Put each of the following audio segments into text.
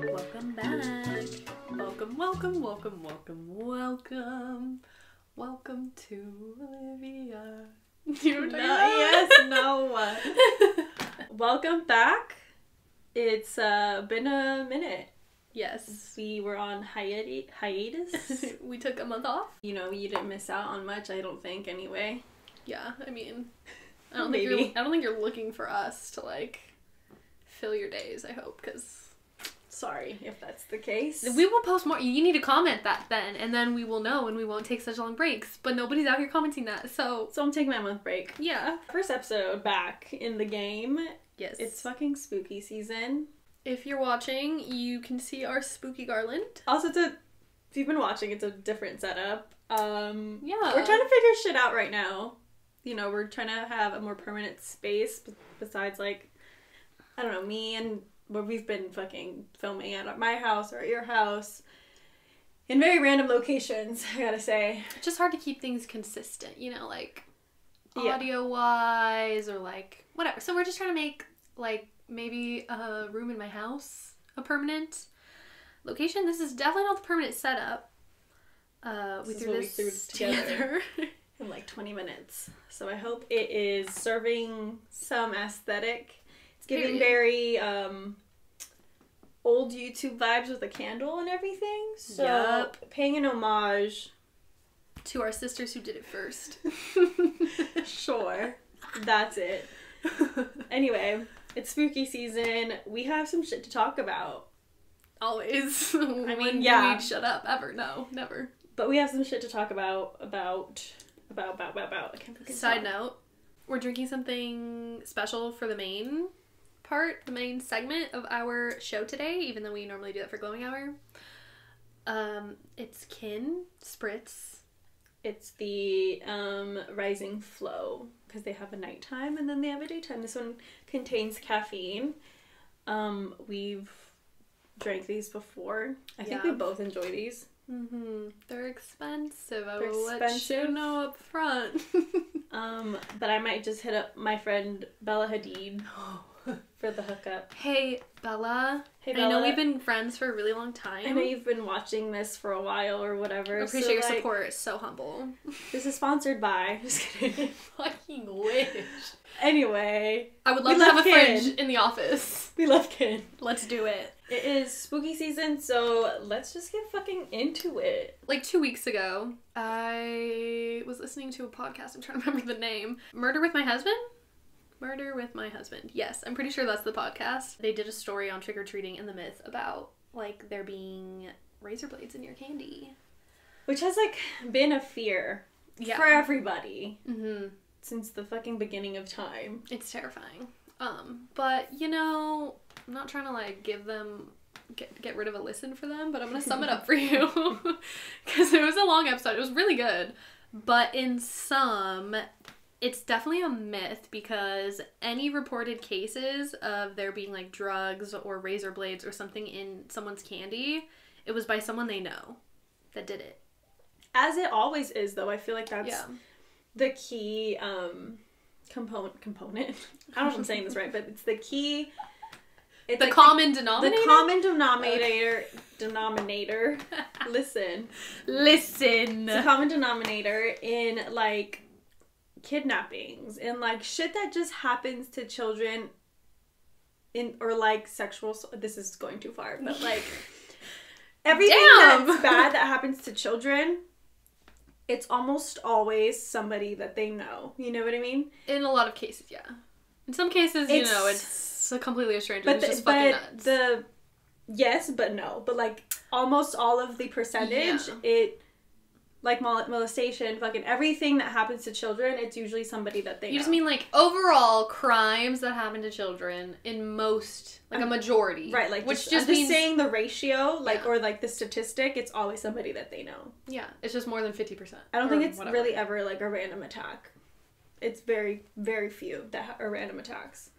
Welcome back. Welcome, welcome, welcome, welcome, welcome. Welcome to Olivia. You know what I'm talking about? yes, no. Welcome back. It's uh, been a minute. Yes. We were on hiati- hiatus. we took a month off. you know, you didn't miss out on much, I don't think, anyway. Yeah, I mean, I don't think you're. I don't think you're looking for us to like fill your days. I hope because Sorry if that's the case. we will post more. You need to comment that then, and then we will know, and we won't take such long breaks. But nobody's out here commenting that, so so I'm taking my month break. yeah. First episode back in the game. Yes. It's fucking spooky season. if you're watching, you can see our spooky garland. Also, it's a, if you've been watching, it's a different setup. Um, Yeah. We're trying to figure shit out right now. You know, we're trying to have a more permanent space b- besides, like, I don't know, me and where we've been fucking filming at my house or at your house in very random locations, I gotta say. It's just hard to keep things consistent, you know, like Yeah. audio wise or like whatever. So we're just trying to make like maybe a room in my house a permanent location. This is definitely not the permanent setup. Uh, we This threw what we this threw together. together. In like 20 minutes. So I hope it is serving some aesthetic. It's giving very um, old YouTube vibes with a candle and everything. So Yup. paying an homage to our sisters who did it first. Sure. That's it. Anyway, it's spooky season. We have some shit to talk about. Always. I mean, yeah. we shut up? Ever? No, never. But we have some shit to talk about about about about about about. I can't Side note, we're drinking something special for the main part, the main segment of our show today, even though we normally do that for glowing hour. Um, it's kin spritz. It's the um, rising flow because they have a nighttime and then they have a daytime. This one contains caffeine. Um, we've drank these before. I think we both enjoy these. Mm-hmm. They're expensive. I They're will let you know up front. Um, but I might just hit up my friend Bella Hadid for the hookup. hey Bella, Hey Bella. I know we've been friends for a really long time. I know you've been watching this for a while or whatever. I appreciate so, your like, support. It's so humble. This is sponsored by. Just kidding. Fucking wish. anyway, I would We love to have a love fridge in the office. we love Kin. Let's do it. It is spooky season, so let's just get fucking into it. like two weeks ago, I was listening to a podcast. I'm trying to remember the name. Murder with My Husband? Murder with My Husband. Yes, I'm pretty sure that's the podcast. They did a story on trick or treating and the myth about like there being razor blades in your candy. Which has like been a fear Yeah. for everybody hmm since the fucking beginning of time. It's terrifying. Um, but you know, I'm not trying to like give them get get rid of a listen for them, but I'm gonna sum it up for you because it was a long episode. It was really good, but in some, it's definitely a myth because any reported cases of there being like drugs or razor blades or something in someone's candy, it was by someone they know that did it. As it always is though, I feel like that's yeah. the key um component component. I don't know if I'm saying this right, but it's the key it's The like common the, denominator. the common denominator denominator. Listen. Listen. It's a common denominator in like kidnappings and like shit that just happens to children in or like sexual this is going too far but like everything Damn. that's bad that happens to children it's almost always somebody that they know you know what i mean In a lot of cases, yeah. In some cases, you It's- know, it's a completely a stranger but the, just fucking but nuts. the yes but no but like almost all of the percentage Yeah. it like mol- molestation fucking everything that happens to children it's usually somebody that they you know. just mean like overall crimes that happen to children in most, like a um, majority, right like Which just, just I'm means saying the ratio like Yeah. or like the statistic it's always somebody that they know yeah, it's just more than fifty percent. i don't think it's really ever like a random attack it's very very few that ha- are random attacks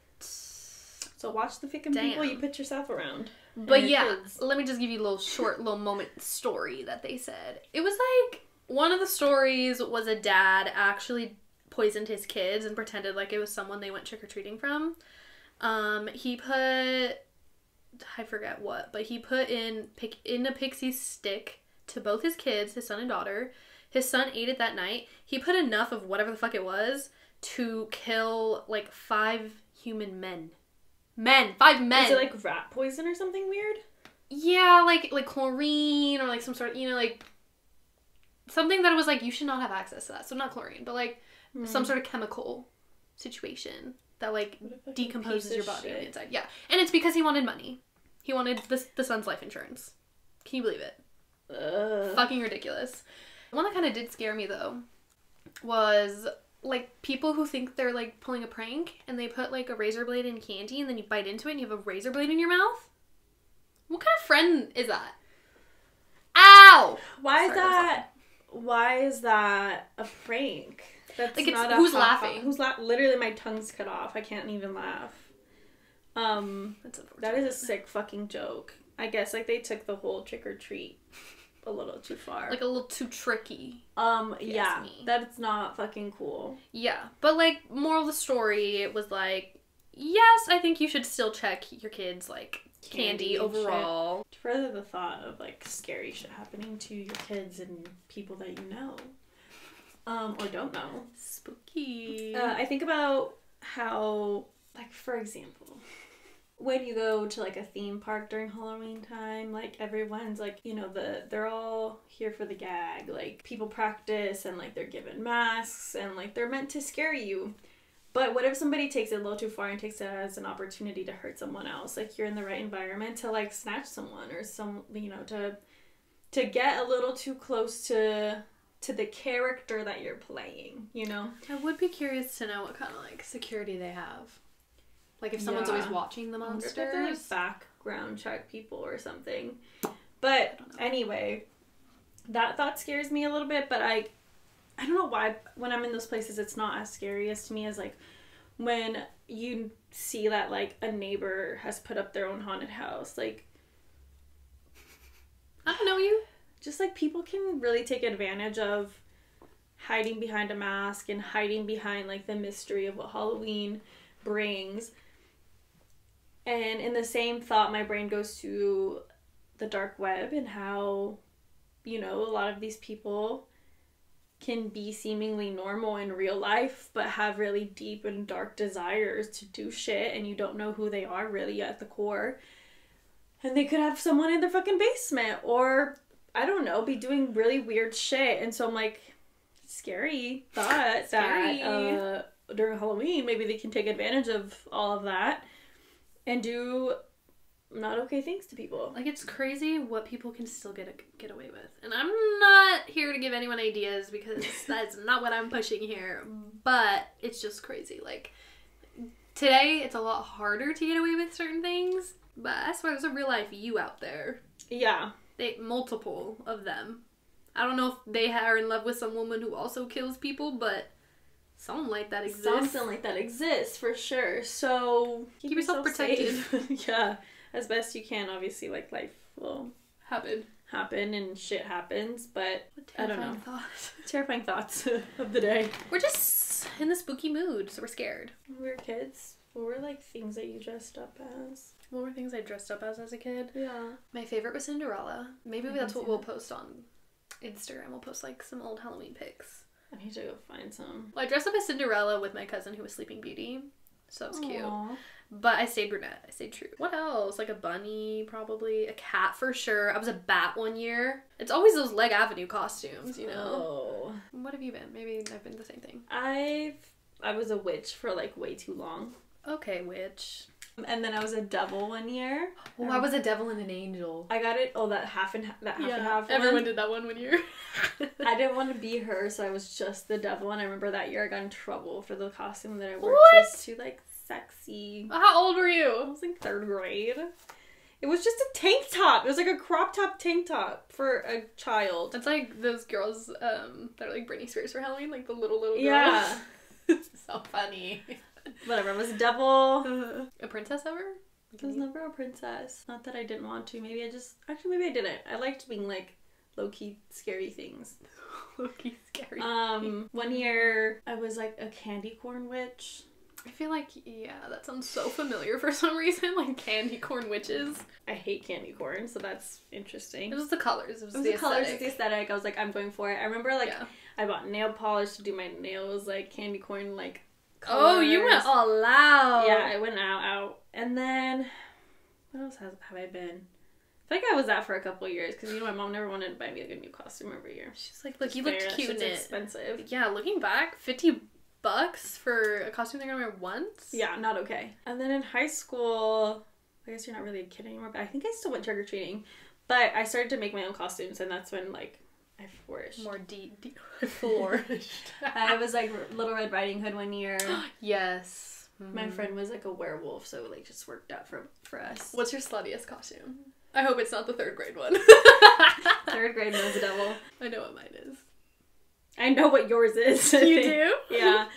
so watch the fucking people you put yourself around But yeah, kids. let me just give you a little short little moment story that they said. It was like one of the stories was a dad actually poisoned his kids and pretended like it was someone they went trick or treating from. Um, he put I forget what, but he put in pick in a pixie stick to both his kids, his son and daughter. His son ate it that night. He put enough of whatever the fuck it was to kill like five human men. Men, five men. Is it like rat poison or something weird? yeah, like like chlorine or like some sort of you know like something that was like you should not have access to that. So not chlorine, but like Hmm. some sort of chemical situation that like What a fucking decomposes your body on the inside. Yeah, and it's because he wanted money. He wanted the the son's life insurance. Can you believe it? Ugh. Fucking ridiculous. One that kind of did scare me though was like people who think they're like pulling a prank and they put like a razor blade in candy and then you bite into it and you have a razor blade in your mouth. What kind of friend is that? Ow! Why is Sorry, that that? Why is that a prank? That's Like, not who's laughing? Who's la- Literally, my tongue's cut off. I can't even laugh. Um, That's that is a sick fucking joke. I guess like they took the whole trick or treat a little too far. like a little too tricky. um, yeah, that's not fucking cool. Yeah, but like moral of the story, it was like, yes, I think you should still check your kids like candy, Candy overall. To further the thought of like scary shit happening to your kids and people that you know, um, or don't know. Spooky. Uh, I think about how, like, for example, when you go to like a theme park during Halloween time, like everyone's like, you know, the they're all here for the gag. Like people practice and like they're given masks and like they're meant to scare you. But what if somebody takes it a little too far and takes it as an opportunity to hurt someone else? Like you're in the right environment to like snatch someone or some, you know, to to get a little too close to to the character that you're playing, you know? I would be curious to know what kind of like security they have. Like if someone's Yeah. always watching the wonder if they're, like, background check people or something. But anyway, that thought scares me a little bit. But I, I don't know why. When I'm in those places, it's not as scary as to me as like when you see that like a neighbor has put up their own haunted house. Like I don't know you. just like people can really take advantage of hiding behind a mask and hiding behind like the mystery of what Halloween brings. And in the same thought, my brain goes to the dark web and how, you know, a lot of these people can be seemingly normal in real life, but have really deep and dark desires to do shit, and you don't know who they are really at the core. And they could have someone in their fucking basement, or I don't know, be doing really weird shit. And so I'm like, scary thought Scary. that uh, during Halloween, maybe they can take advantage of all of that and do not okay things to people. Like it's crazy what people can still get get away with. And I'm not here to give anyone ideas because that's not what I'm pushing here. But it's just crazy. Like today, it's a lot harder to get away with certain things. But I swear, there's a real life you out there. Yeah. They multiple of them. I don't know if they are in love with some woman who also kills people, but someone like that exists. Something like that exists for sure. So Keep yourself protected. yeah. As best you can, obviously, like life will Happen. happen and shit happens, but I don't know. thought. terrifying thoughts of the day. We're just in the spooky mood, so we're scared. When we were kids, what were like things that you dressed up as? What were things I dressed up as as a kid? Yeah. My favorite was Cinderella. Maybe I that's what we'll that. post on Instagram. We'll post like some old Halloween pics. I need to go find some. Well, I dressed up as Cinderella with my cousin who was Sleeping Beauty. So that was cute. Aw. But I stayed brunette. I stayed true. What else? Like a bunny, probably. A cat for sure. I was a bat one year. It's always those Leg Avenue costumes, you know? Oh. What have you been? Maybe I've been the same thing. I've I was a witch for like way too long. Okay, witch. And then I was a devil one year. Oh, I was a devil and an angel. I got it. Oh, that half and that half and half. everyone one. did that one one year. I didn't want to be her, so I was just the devil. And I remember that year I got in trouble for the costume that I wore. What? Just too like sexy. How old were you? I was like third grade. It was just a tank top. It was like a crop top tank top for a child. That's like those girls um that are like Britney Spears for Halloween, like the little little girls. Yeah. so funny. Whatever. I was a devil. a princess ever? I was never a princess. Not that I didn't want to. Maybe I just actually maybe I didn't. I liked being like low key scary things. Loki scary. Um, one year I was like a candy corn witch. I feel like yeah, that sounds so familiar for some reason, like candy corn witches. I hate candy corn, so that's interesting. It was the colors. It was, It was the, the colors, aesthetic. the aesthetic. I was like, I'm going for it. I remember like yeah. I bought nail polish to do my nails, like candy corn, like. Colors. Oh, you went all out. Yeah, I went out, out, and then what else has have I been? I think I was that for a couple years because you know my mom never wanted to buy me like a new costume every year. She's like, look, It's you looked cute in shit's it. Expensive. Yeah, looking back, fifty bucks for a costume they're gonna wear once. Yeah, not okay. And then in high school, I guess you're not really a kid anymore, but I think I still went trick or treating. But I started to make my own costumes, and that's when like I flourished. More deep, deep flourished. I was like Little Red Riding Hood one year. yes. My Mhm. friend was like a werewolf, so it like just worked out for for us. What's your sluttiest costume? I hope it's not the third grade one. Third grade was a devil. I know what mine is. I know what yours is. You do? Yeah.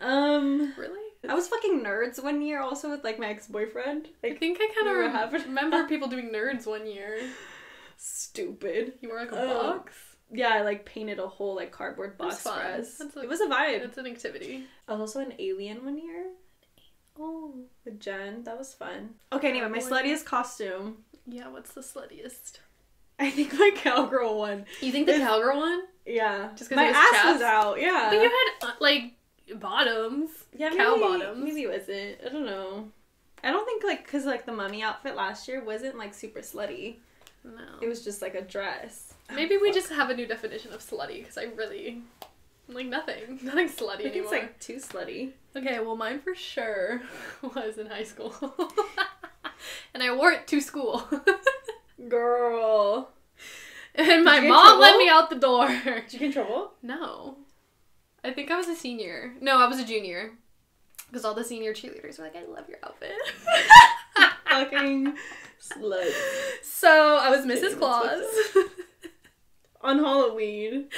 Um, Really? I was fucking nerds one year also with like my ex boyfriend. I think I kind of having- remember people doing nerds one year. stupid. You wore like a Oh. box. Yeah, I like painted a whole like cardboard box for us. A- it was a vibe. It's an activity. I was also an alien one year Oh. with Jen. That was fun. Okay, anyway, my sluttiest costume. Yeah, what's the sluttiest? I think my cowgirl one. You think the cowgirl one? Yeah, Just 'cause my ass chaps? was out. Yeah, But you had uh, like bottoms. yeah, cow maybe, bottoms. Maybe it wasn't. I don't know. I don't think like because like the mummy outfit last year wasn't like super slutty. No. It was just like a dress. Maybe we Fuck. just have a new definition of slutty because I really like nothing. Nothing slutty I think anymore. it's like too slutty. Okay, well mine for sure was in high school. and I wore it to school. Girl, and my mom let me out the door. did you get in trouble? No. I think I was a senior. No, I was a junior. Because all the senior cheerleaders were like, I love your outfit. Fucking slut. so I was Mrs. Claus. On Halloween.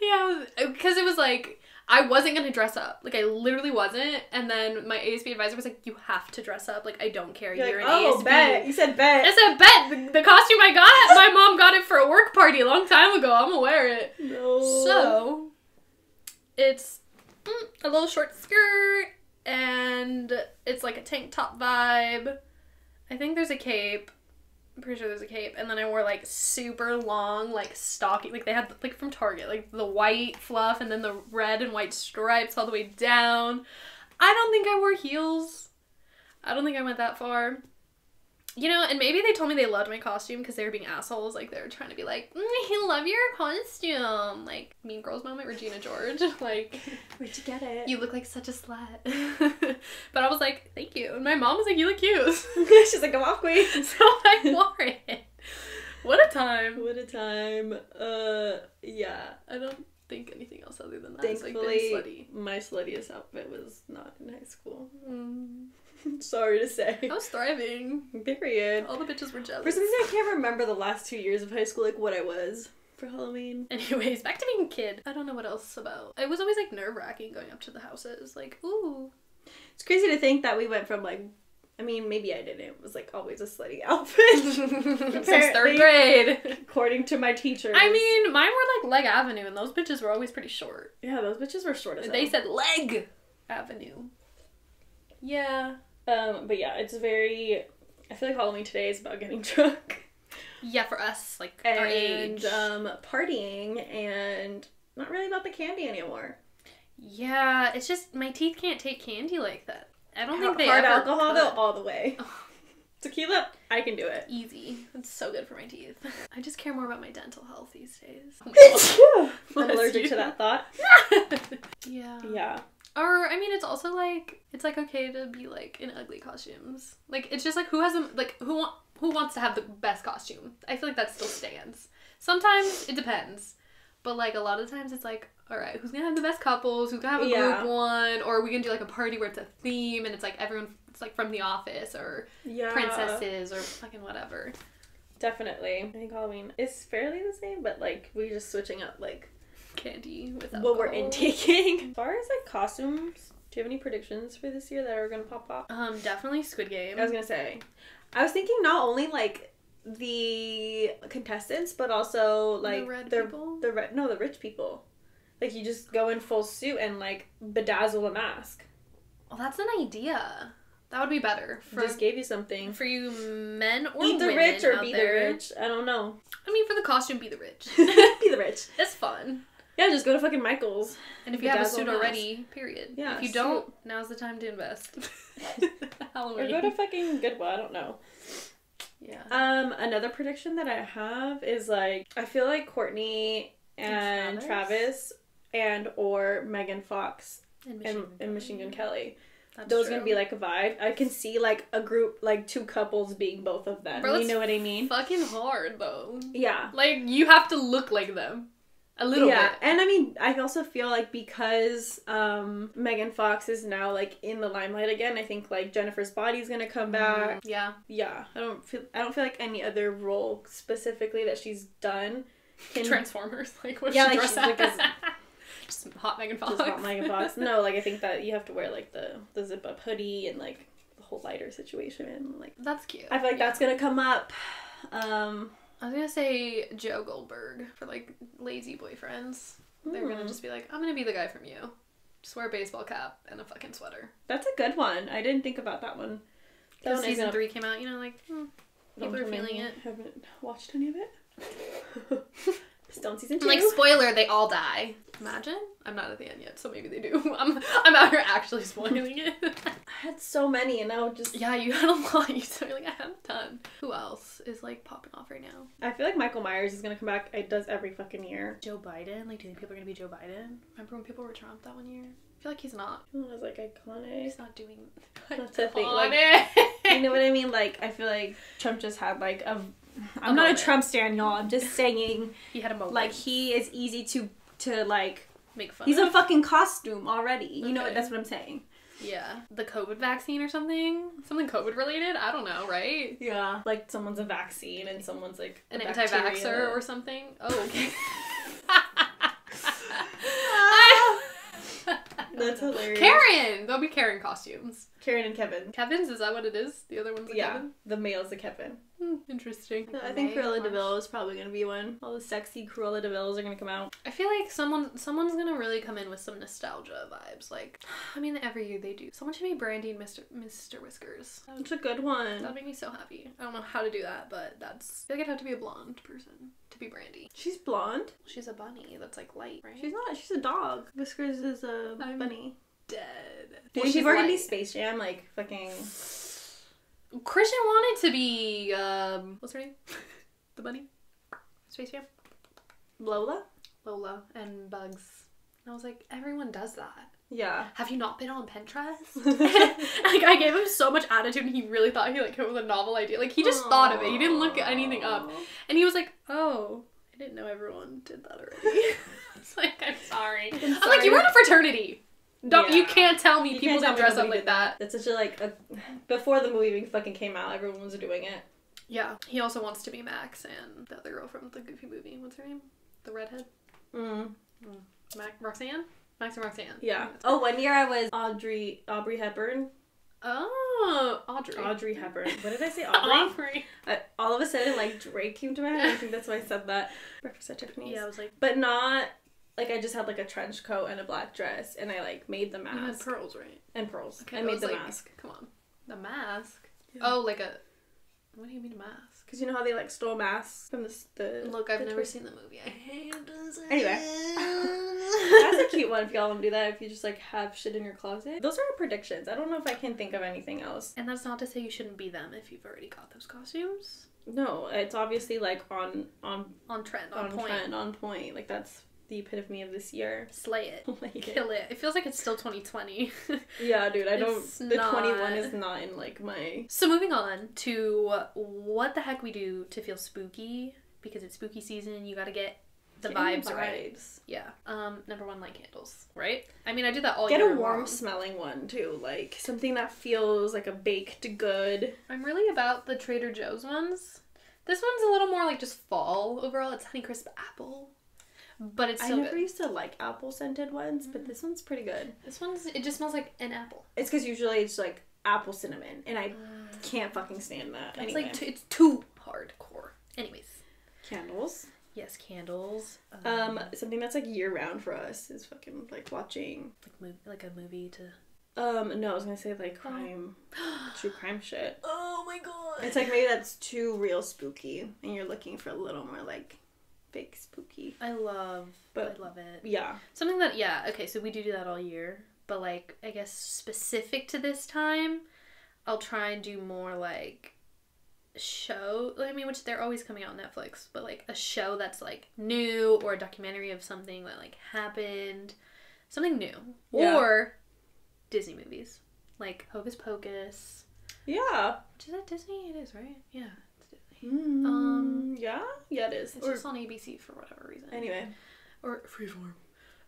yeah, because it was like, I wasn't going to dress up. Like, I literally wasn't. And then my ASB advisor was like, You have to dress up. Like, I don't care. You're You're, like, an oh, ASB. bet. You said bet. I said, bet. The, the costume I got, my mom got it for a work party a long time ago. I'm gonna wear it. No. So, it's mm, a little short skirt, and it's like a tank top vibe. I think there's a cape. I'm pretty sure there's a cape. And then I wore like super long, like stocking. Like they had like from Target, like the white fluff and then the red and white stripes all the way down. I don't think I wore heels. I don't think I went that far. You know, and maybe they told me they loved my costume because they were being assholes. Like they were trying to be like, mm, "I love your costume," like Mean Girls moment, Regina George. like, Where'd you get it? you look like such a slut. but I was like, "Thank you," and my mom was like, "You look cute," She's like, come off, queen. so I wore it. What a time! What a time. Uh, yeah. I don't think anything else other than that. has, like, Thankfully, my sluttiest outfit was not in high school. Mm. Sorry to say. I was thriving. Period. All the bitches were jealous. For some reason, I can't remember the last two years of high school, like what I was for Halloween. Anyways, back to being a kid. I don't know what else about. It was always like nerve wracking going up to the houses. Like, ooh. It's crazy to think that we went from like, I mean, maybe I didn't. It was like always a slutty outfit, Since third grade. according to my teacher. I mean, mine were like Leg Avenue, and those bitches were always pretty short. yeah, those bitches were short as hell. They said Leg Avenue. Yeah. Um, but yeah, it's very. I feel like Halloween today is about getting drunk Yeah, for us, like our age. um, partying, and not really about the candy anymore. yeah, it's just my teeth can't take candy like that. I don't think they hard ever alcohol could. though all the way. Tequila, I can do it. Easy. It's so good for my teeth. I just care more about my dental health these days. I'm allergic you. to that thought. yeah. Yeah. Or I mean, it's also like it's like okay to be like in ugly costumes. Like it's just like who has a like who who wants to have the best costume. I feel like that still stands. Sometimes it depends, but like a lot of times it's like all right, who's gonna have the best couples? Who's gonna have a Yeah. group one? Or we can do like a party where it's a theme and it's like everyone. It's like from The Office or Yeah. princesses or fucking whatever. Definitely. I think Halloween is fairly the same, but like we're just switching up like Candy with what we're intaking. As far as like costumes, do you have any predictions for this year that are gonna pop up? Um, definitely Squid Game. I was gonna say, I was thinking not only like the contestants, but also like the red the people. the red no the rich people. Like you just go in full suit and like bedazzle a mask. Well, that's an idea. That would be better for just gave you something. for you men or Eat the rich or be there. the rich. I don't know. I mean, for the costume, be the rich. be the rich. it's fun. Yeah, just go to fucking Michael's. And if you have a suit already, period. Yeah, If you suit. don't, now's the time to invest. Or go to fucking Goodwill. I don't know. yeah. Um, another prediction that I have is like I feel like Kourtney and And Travis, Travis? and or Megan Fox And and, and Machine Gun Kelly. That's Those true. gonna be like a vibe. I can see like a group, like two couples being both of them. Bro, you know what I mean? fucking hard though. Yeah. Like you have to look like them, a little yeah, bit. and I mean, I also feel like because um Megan Fox is now like in the limelight again, I think like Jennifer's Body's gonna come back. Yeah. Yeah, I don't feel I don't feel like any other role specifically that she's done can Transformers, like what Yeah, she like, dress like as. Just hot Megan Fox. just not Megan Fox. No, like I think that you have to wear like the the zip up hoodie and like the whole lighter situation. Like That's cute. I feel like Yeah. that's gonna come up. Um, I was gonna say Joe Goldberg for like lazy boyfriends. They're hmm, gonna just be like, I'm gonna be the guy from you. Just wear a baseball cap and a fucking sweater. that's a good one. I didn't think about that one. That Because season three came out, you know, like hmm, people are feeling it. Haven't watched any of it. Still in season two. Like spoiler, they all die. Imagine I'm not at the end yet, so maybe they do. I'm I'm out here actually spoiling it. I had so many, and now just yeah, you had a lot. You said like I have a ton. Who else is like popping off right now? I feel like Michael Myers is gonna come back. It does every fucking year. Joe Biden. Like, do you think people are gonna be Joe Biden? Remember when people were Trump that one year? I feel like he's not. I was like iconic. He's not doing. That's the thing, like- Iconic. you know what I mean? Like I feel like Trump just had like a. I'm not a Trump stan, y'all. I'm just saying, he had a moment. like he is easy to to like. make fun. He's of. a fucking costume already. You know Okay. that's what I'm saying. Yeah, the COVID vaccine or something, something COVID related. I don't know, right? Yeah. Like someone's a vaccine and someone's like An anti-vaxxer or something. Oh, okay. Ah. That's hilarious. Karen. There'll be Karen costumes. Karen and Kevin. Kevin's is that what it is? The other one's a Yeah, Kevin. the male's a Kevin. Hmm, interesting. I think Cruella de Vil is probably gonna be one. All the sexy Cruella de Vils are gonna come out. I feel like someone someone's gonna really come in with some nostalgia vibes. Like, I mean, every year they do. Someone should be Brandy and Mr. Mr. Whiskers. That would, It's a good one. that'd make me so happy. I don't know how to do that, but that's. I feel like I'd have to be a blonde person to be Brandy. She's blonde. She's a bunny that's like light, right? She's not. She's a dog. Whiskers is a I'm- bunny. Dead. Do you think she's we're gonna be. Space Jam? Like fucking. Christian wanted to be um what's her name? the bunny? Space Jam? Lola? Lola and Bugs. And I was like, everyone does that. Yeah. Have you not been on Pinterest? like I gave him so much attitude and he really thought he like came up with a novel idea. Like he just thought of it. He didn't look anything up. And he was like, Oh, I didn't know everyone did that already. it's like, I'm sorry. I'm I'm, like, you were in a fraternity. Don't you can't tell me You people can't tell didn't me dress up like that. That's such a like a before the movie even fucking came out, everyone was doing it. Yeah. He also wants to be Max and the other girl from the Goofy movie. What's her name? The redhead? Mm. Mac Roxanne? Max and Roxanne. Yeah. Oh, one year I was Audrey Aubrey Hepburn. Oh, Audrey. Audrey Hepburn. What did I say? Aubrey. Audrey. I, all of a sudden, like Drake came to my head. I think that's why I said that. Breakfast at Tiffany's. Yeah, I was like, But not like I just had like a trench coat and a black dress, and I like made the you had pearls, right? and pearls. Okay, I made the like- mask Come on. The mask? Yeah. Oh, like a. What do you mean a mask? because you know how they like stole masks from the the. Look, I've the never twist- seen the movie. I hate this. Anyway. That's a cute one if y'all want to do that. If you just like have shit in your closet. Those are our predictions. I don't know if I can think of anything else. And that's not to say you shouldn't be them if you've already got those costumes. No, it's obviously like on on On trend, on, on, point. trend, on point. Like that's the epitome of this year. Slay it. Like. Kill it. It feels like it's still 2020. Yeah, dude. I don't. It's The twenty one is not in like my. so moving on to what the heck we do to feel spooky because it's spooky season. You got to get the vibes, right. vibes. Yeah. Um. Number one, light candles. Right. I mean, I do that all Get a warm long. smelling one too, like something that feels like a baked good. I'm really about the Trader Joe's ones. This one's a little more like just fall overall. It's Honeycrisp apple, but it's I never good. used to like apple scented ones, but this one's pretty good. This one's it just smells like an apple. It's because usually it's like apple cinnamon, and I can't fucking stand that. It's anyway. like t- it's too hardcore. Anyways, Candles. yes, candles. Um, something that's like year round for us is fucking like watching. like mov- like a movie to. Um, no, I was gonna say like crime, true crime shit. Oh my god! It's like maybe that's too real spooky, and you're looking for a little more like fake spooky. I love, But- I love it. Yeah. Something that yeah, okay, so we do do that all year, but like I guess specific to this time, I'll try and do more like show. I mean, which they're always coming out on Netflix, but like a show that's like new or a documentary of something that like happened, something new, Yeah. or Disney movies like Hocus Pocus. Yeah. which Is that Disney? It is, right? Yeah, it's Disney. Um. Um, Yeah. Yeah, it is. It's Or- just on ABC for whatever reason. anyway. or Freeform.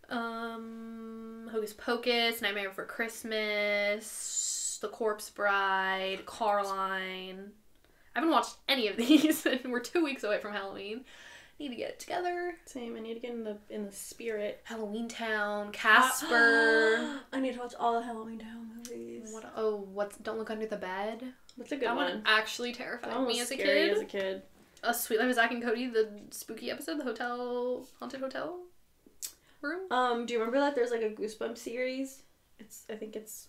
Um, Hocus Pocus, Nightmare Before Christmas, The Corpse Bride, Coraline. I haven't watched any of these, and we're two weeks away from Halloween. Need to get it together. Same. I need to get in the in the spirit. Halloween Town, Casper. I need to watch all the Halloween Town movies. what? Oh, what's Don't Look Under the Bed? What's a good that one? one actually terrified That one was me as a scary kid. As a kid. a Sweet Life of Zack and Cody, the spooky episode, the hotel haunted hotel room. Um, do you remember that there's like a Goosebump series? It's I think it's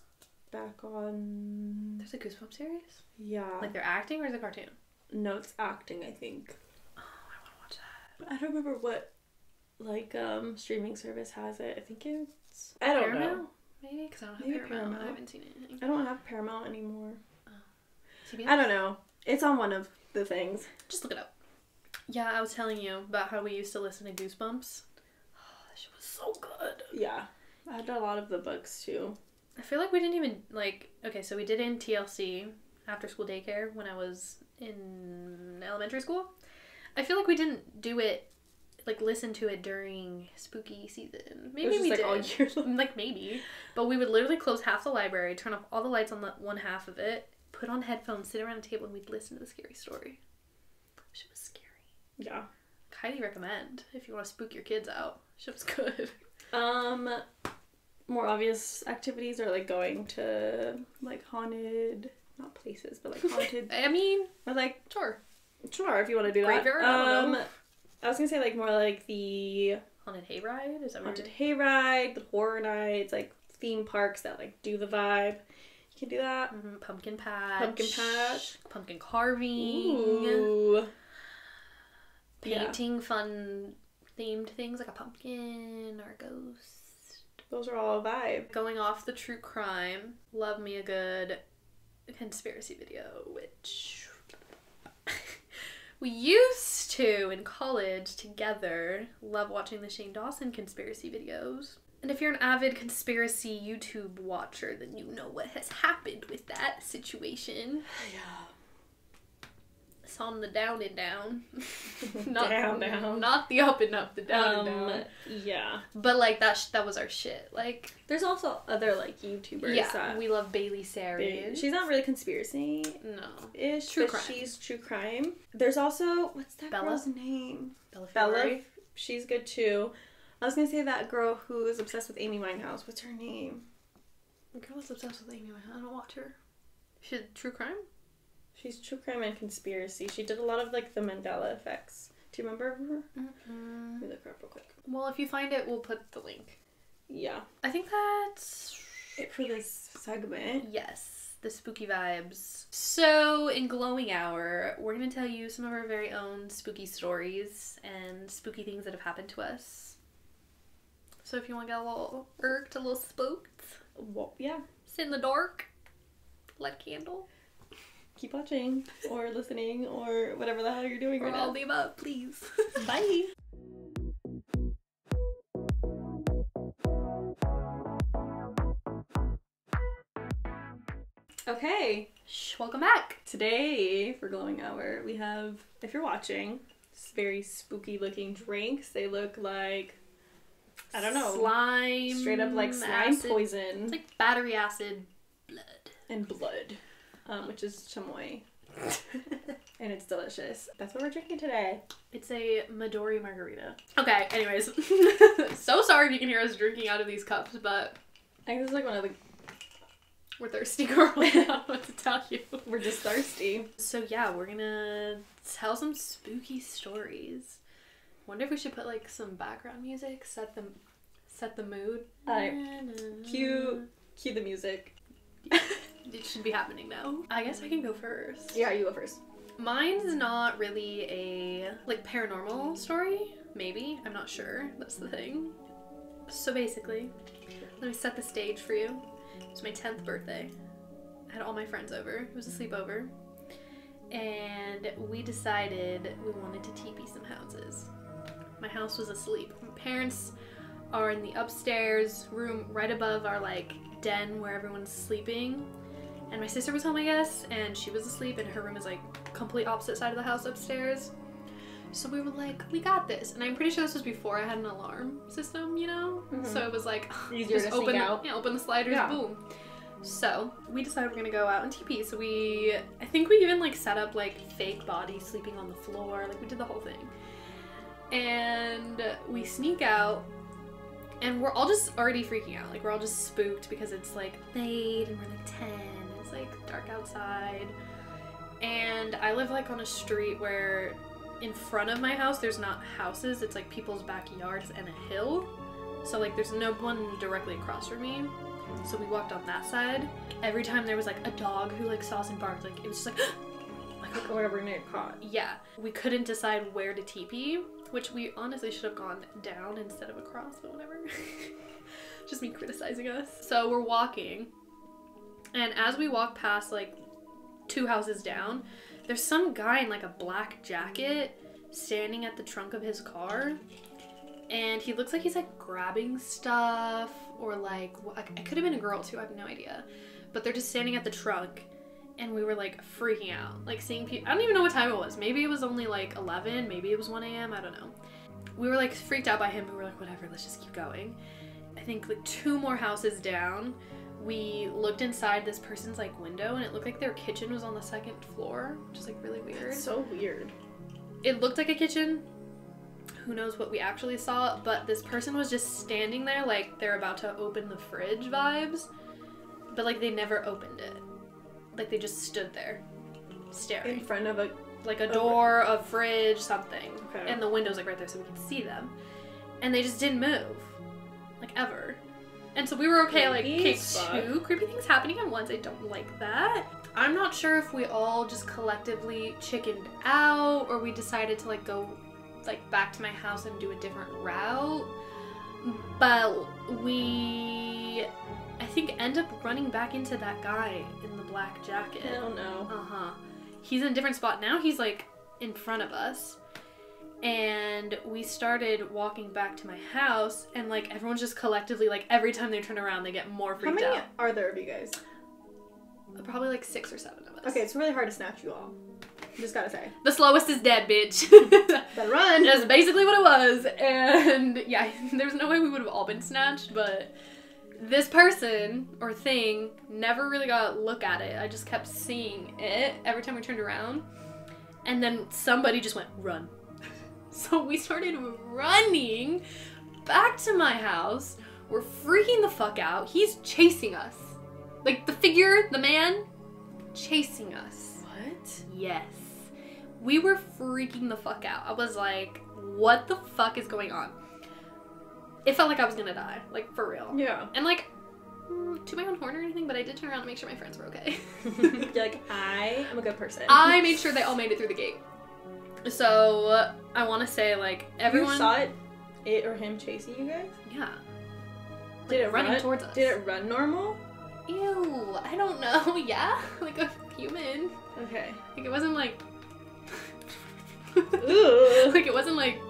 back on There's a Goosebump series. yeah. Like they're acting or is it a cartoon? no, it's acting. I think. Oh, I want to watch that. I don't remember what like um streaming service has it. I think it's I don't Paramount? know. Maybe because I don't have Maybe Paramount. Paramount. I haven't seen anything. I don't have Paramount anymore. CBS? I don't know. It's on one of the things. Just look it up. Yeah, I was telling you about how we used to listen to Goosebumps. Oh, that shit was so good. Yeah. I had a lot of the books too. I feel like we didn't even like. Okay, so we did in TLC after school daycare when I was in elementary school. I feel like we didn't do it like listen to it during spooky season. Maybe it was just we like did. all year long. like maybe, but we would literally close half the library, turn off all the lights on the one half of it, put on headphones, sit around a table, and we'd listen to the scary story. Shit was scary. Yeah. Highly recommend if you want to spook your kids out. Shit was good. Um, more obvious activities are like going to like haunted, not places, but like haunted, I mean, or like sure. sure if you want to do that. Graveyard? I Um, know. I was gonna say like more like the Haunted hayride is that haunted hayride, the horror nights, like theme parks that like do the vibe. Can do that. Mhm, Pumpkin patch. Pumpkin patch. Pumpkin carving. Ooh. Yeah. Painting fun themed things like a pumpkin or a ghost. Those are all a vibe. Going off the true crime, love me a good conspiracy video, which we used to in college together. Love watching the Shane Dawson conspiracy videos. And if you're an avid conspiracy YouTube watcher, then you know what has happened with that situation. Yeah. It's on the down and down. not, Down, down. Not the up and up, the down um, and down. yeah. But like that, sh- that was our shit. Like, There's also other like YouTubers. yeah, we love Bailey Sarian. She's not really conspiracy no ish, True but crime. she's true crime. There's also what's that Bella? girl's name? Bella. Bella. She's good too. I was gonna say that girl who is obsessed with Amy Winehouse. What's her name? The girl that's obsessed with Amy. Winehouse. I don't watch her. She true crime. She's true crime and conspiracy. She did a lot of like the Mandela effects. Do you remember her? Mm-mm. Let me look her up real quick. Well, if you find it, we'll put the link. Yeah. I think that's It for this segment. yes, the spooky vibes. So in glowing hour, we're gonna tell you some of our very own spooky stories and spooky things that have happened to us. So if you want to get a little irked, a little spooked, Well, yeah. sit in the dark, light a candle, Keep watching or listening or whatever the hell you're doing or right all now. the above, please. Bye. Okay, Shh, welcome back. today for Glowing Hour, we have, if you're watching, very spooky looking drinks. They look like, I don't know, Slime. straight up like slime acid. poison It's like battery acid blood. and blood, um, which is chamoy, and it's delicious. That's what we're drinking today. It's a Midori margarita. Okay, anyways. so sorry if you can hear us drinking out of these cups, but I think this is like one of the We're thirsty, girl. I don't know what to tell you. We're just thirsty. So yeah, we're gonna tell some spooky stories. Wonder if we should put like some background music, set the set the mood. Alright. Cue cue the music. It should be happening now. I guess I can go first. Yeah, you go first. Mine's not really a like paranormal story. Maybe I'm not sure. That's the thing. So basically, let me set the stage for you. It was my tenth birthday. I had all my friends over. It was a sleepover, and we decided we wanted to teepee some houses. My house was asleep. My parents are in the upstairs room right above our like den where everyone's sleeping. And my sister was home, I guess, and she was asleep, and her room is like complete opposite side of the house upstairs. So we were like, we got this. And I'm pretty sure this was before I had an alarm system, you know? Mhm. So it was like, Easier just to sneak open, out. Yeah, open the sliders, Yeah. boom. So we decided we're gonna go out and TP. So we, I think we even like set up like fake bodies sleeping on the floor. Like we did the whole thing. And we sneak out and we're all just already freaking out. Like we're all just spooked because it's like late and we're like 10. It's like dark outside. And I live like on a street where in front of my house there's not houses, it's like people's backyards and a hill. So like there's no one directly across from me. So we walked on that side. Every time there was like a dog who like saw us and barked, like it was just like Like whatever we're gonna get caught. yeah, we couldn't decide where to TP, which we honestly should have gone down instead of across, but whatever. Just me criticizing us. So we're walking, and as we walk past like two houses down, there's some guy in like a black jacket standing at the trunk of his car. And he looks like he's like grabbing stuff, or like, it could have been a girl too, I have no idea. But they're just standing at the trunk and we were like freaking out like seeing people i don't even know what time it was. Maybe it was only like 11 maybe it was 1 a.m i don't know. We were like freaked out by him but we were like whatever let's just keep going. I think like two more houses down we looked inside this person's like window and it looked like their kitchen was on the second floor which is like really weird. It's so weird. it looked like a kitchen. Who knows what we actually saw but this person was just standing there like they're about to open the fridge vibes but like they never opened it like they just stood there staring In front of a like a Over- door, a fridge, something. Okay. And the window's like right there so we could see them. And they just didn't move. Like ever. And so we were okay, like, okay, two creepy things happening at once. I don't like that. I'm not sure if we all just collectively chickened out or we decided to like go like back to my house and do a different route. But we I think end up running back into that guy in the black jacket. Hell no. Uh huh. He's in a different spot now. He's like in front of us, and we started walking back to my house, and like everyone's just collectively like every time they turn around, they get more freaked How many out. are there of you guys? Probably like six or seven of us. Okay, it's really hard to snatch you all. Just gotta say. The slowest is dead, bitch. Better run. That's basically what it was. And yeah, there's no way we would have all been snatched, but this person or thing never really got a look at it. I just kept seeing it every time we turned around. And then somebody just went, run. So we started running back to my house. We're freaking the fuck out. He's chasing us. Like the figure, the man, chasing us. What? Yes. We were freaking the fuck out. I was like, what the fuck is going on? It felt like I was gonna die. Like, for real. Yeah. And like, mm, to my own horn or anything, but I did turn around to make sure my friends were okay. You're like, I am a good person. I made sure they all made it through the gate. So, I wanna say, like, everyone. You saw it, it or him chasing you guys? Yeah. Did it running run? towards us? Did it run normal? Ew, I don't know. Yeah, like a human. Okay. Like, it wasn't like. Like, it wasn't like.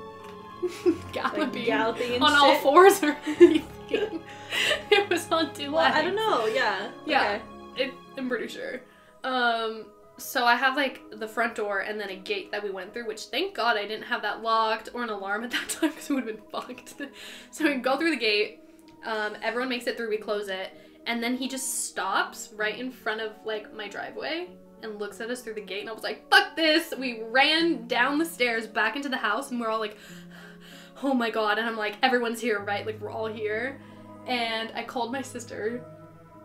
like galloping. galloping and on all fours or anything. it was on two Well, legs. I don't know. Yeah. Yeah. Okay. It, I'm pretty sure. Um, so I have like the front door and then a gate that we went through, which thank God I didn't have that locked or an alarm at that time because it would have been fucked. so we go through the gate. Um, everyone makes it through. We close it, and then he just stops right in front of like my driveway and looks at us through the gate. And I was like, "Fuck this!" We ran down the stairs back into the house, and we're all like, "Oh my god!" And I'm like, "Everyone's here, right? Like we're all here." And I called my sister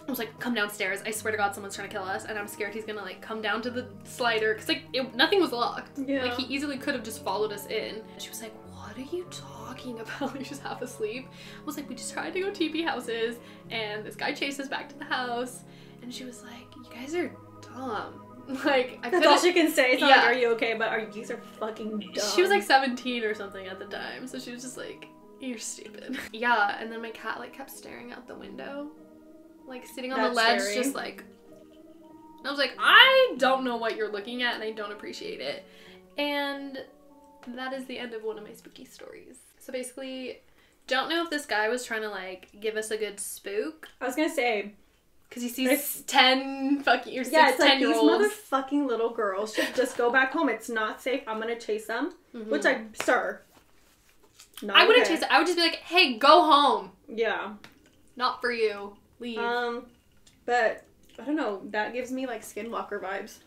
I was like, come downstairs. I swear to God, someone's trying to kill us, and I'm scared he's gonna like come down to the slider because like it, nothing was locked. Yeah. Like he easily could have just followed us in. She was like, what are you talking about? She's half asleep. I was like, we just tried to go TP houses, and this guy chased us back to the house, and she was like, you guys are dumb. Like I That's all she can say. It's not Yeah. like, are you okay? But are you are fucking dumb. She was like 17 or something at the time, so she was just like, You're stupid. Yeah, and then my cat like kept staring out the window, like sitting on the ledge, scary. just like. I was like, I don't know what you're looking at, and I don't appreciate it. And that is the end of one of my spooky stories. So basically, don't know if this guy was trying to like give us a good spook I was gonna say, because he sees It's- ten fucking or six yeah, it's like these motherfucking little girls should just go back home. It's not safe. I'm gonna chase them. Which I, sir, not Mm-hmm. I wouldn't okay. chase it. I would just be like, Hey, go home. Yeah. Not for you. Leave. Um, but I don't know. That gives me like Skinwalker vibes.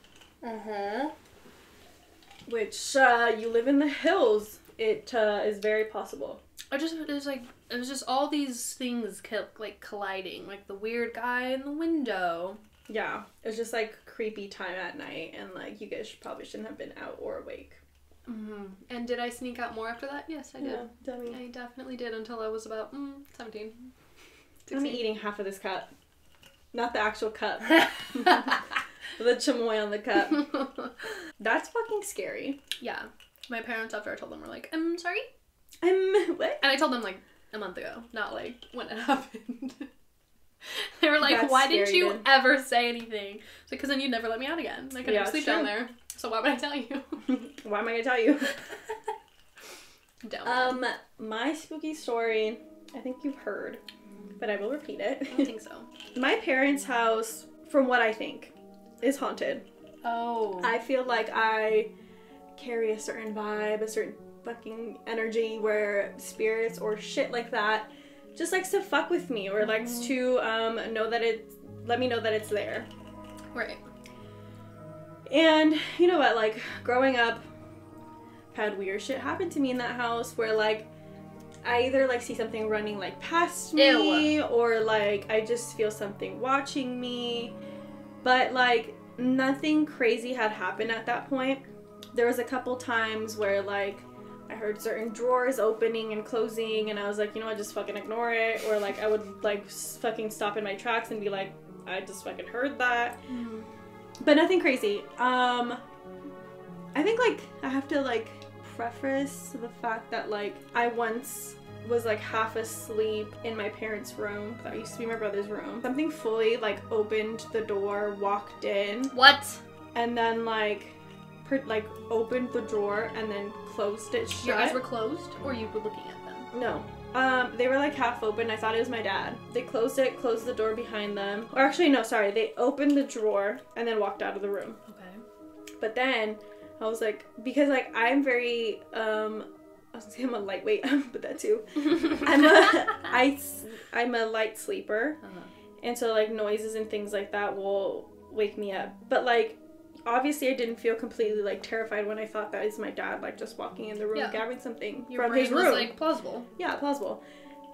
uh-huh. Which uh, you live in the hills. It uh, is very possible. I just was like it was just all these things like colliding, like the weird guy in the window. Yeah, it was just like creepy time at night, and like you guys should, probably shouldn't have been out or awake. Mm-hmm. And did I sneak out more after that? Yes, I did. Yeah, dummy. I definitely did until I was about mm, 17. I'm eating half of this cup, not the actual cup. the chamoy on the cup. That's fucking scary. yeah. My parents, after I told them, were like, I'm sorry? I'm what? And I told them like a month ago, not like when it happened. they were like, That's why didn't you ever say anything? It's like, because then you'd never let me out again. I couldn't Yeah, sleep sure. down there. So why would I tell you? Why am I gonna tell you? Um, my spooky story. I think you've heard, but I will repeat I don't it. think so. my parents' house, from what I think, is haunted. Oh. I feel like I carry a certain vibe, a certain fucking energy where spirits or shit like that just likes to fuck with me or likes to um, know that it let me know that it's there. right. And you know what, like growing up, had weird shit happen to me in that house where like I either like see something running like past me or like I just feel something watching me. But like nothing crazy had happened at that point. There was a couple times where like I heard certain drawers opening and closing and I was like, you know what, just fucking ignore it or like I would like fucking stop in my tracks and be like, I just fucking heard that but nothing crazy. Um, I think like I have to like preface the fact that like I once was like half asleep in my parents' room. That used to be my brother's room. Something fully like opened the door, walked in, What? and then like like opened the drawer and then closed it shut. Your eyes were closed, or you were looking at them? No. Um, they were like half open. I thought it was my dad. They closed it, closed the door behind them. Or actually, no, sorry. They opened the drawer and then walked out of the room. Okay. But then I was like, because like I'm very, um, I was gonna say I'm a lightweight, but that too. I'm a, I, I'm a light sleeper, Uh-huh. and so like noises and things like that will wake me up. But like, obviously, I didn't feel completely like terrified when I thought that is my dad, like just walking in the room, Yeah. grabbing something Your from brain his was room. like plausible. Yeah, plausible.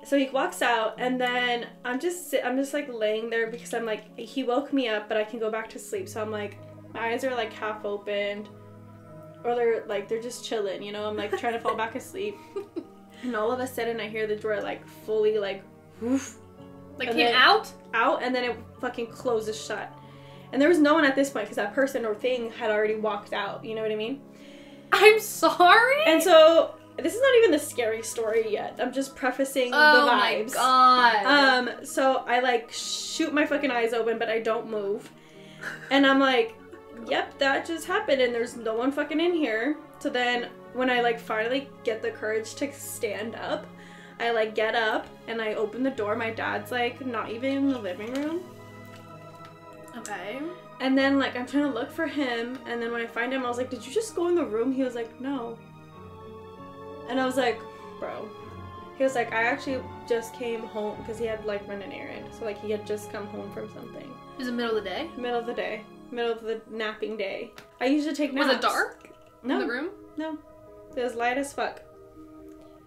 So he walks out, and then I'm just sit- I'm just like laying there because I'm like he woke me up, but I can go back to sleep. So I'm like my eyes are like half opened, or they're like they're just chilling. You know, I'm like trying to fall back asleep, and all of a sudden I hear the door like fully like woof Like came out. out, and then it fucking closes shut. And there was no one at this point because that person or thing had already walked out. You know what I mean? I'm sorry. And so this is not even the scary story yet. I'm just prefacing oh the vibes. Oh my god. Um, so I like shoot my fucking eyes open, but I don't move. And I'm like, yep, that just happened, and there's no one fucking in here. So then when I like finally get the courage to stand up, I like get up and I open the door. My dad's like not even in the living room. Okay. And then like I'm trying to look for him, and then when I find him, I was like, "Did you just go in the room?" He was like, "No." And I was like, "Bro." He was like, "I actually just came home because he had like run an errand, so like he had just come home from something, It was the middle of the day. middle of the day, middle of the napping day. I usually take naps. Was it dark No, in the room? no, it was light as fuck.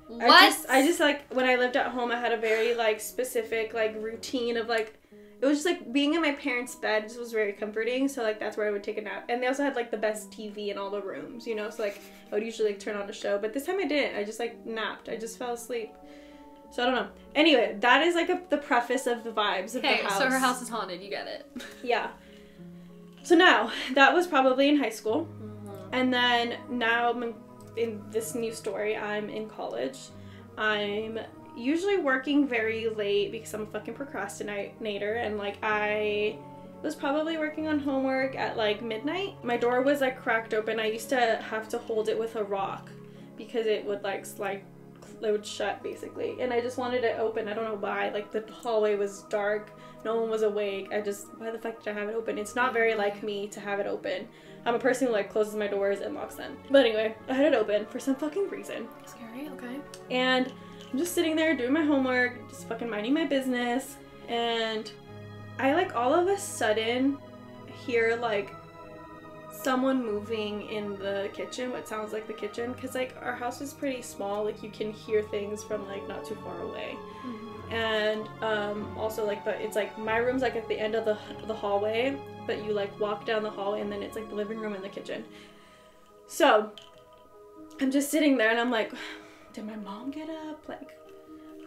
What? I just, I just like when I lived at home, I had a very like specific like routine of like it was just like being in my parents' bed just was very comforting. So like that's where I would take a nap. And they also had like the best TV in all the rooms, you know. So like I would usually like turn on a show, but this time I didn't. I just like napped. I just fell asleep. So I don't know. Anyway, that is like a, the preface of the vibes of the house. so her house is haunted. You get it. Yeah. So now that was probably in high school, Mm-hmm. and then now I'm in, in this new story. I'm in college. I'm usually working very late because I'm a fucking procrastinator, and like I was probably working on homework at like midnight. My door was like cracked open. I used to have to hold it with a rock because it would like slide it would shut basically and i just wanted it open i don't know why like the hallway was dark no one was awake i just why the fuck did i have it open it's not very like me to have it open i'm a person who like closes my doors and locks them but anyway i had it open for some fucking reason Scary. Okay. and i'm just sitting there doing my homework just fucking minding my business and i like all of a sudden hear like someone moving in the kitchen what sounds like the kitchen because like our house is pretty small like you can hear things from like not too far away. And um also like the it's like my room's like at the end of the the hallway but you like walk down the hallway and then it's like the living room and the kitchen. So i'm just sitting there and i'm like did my mom get up like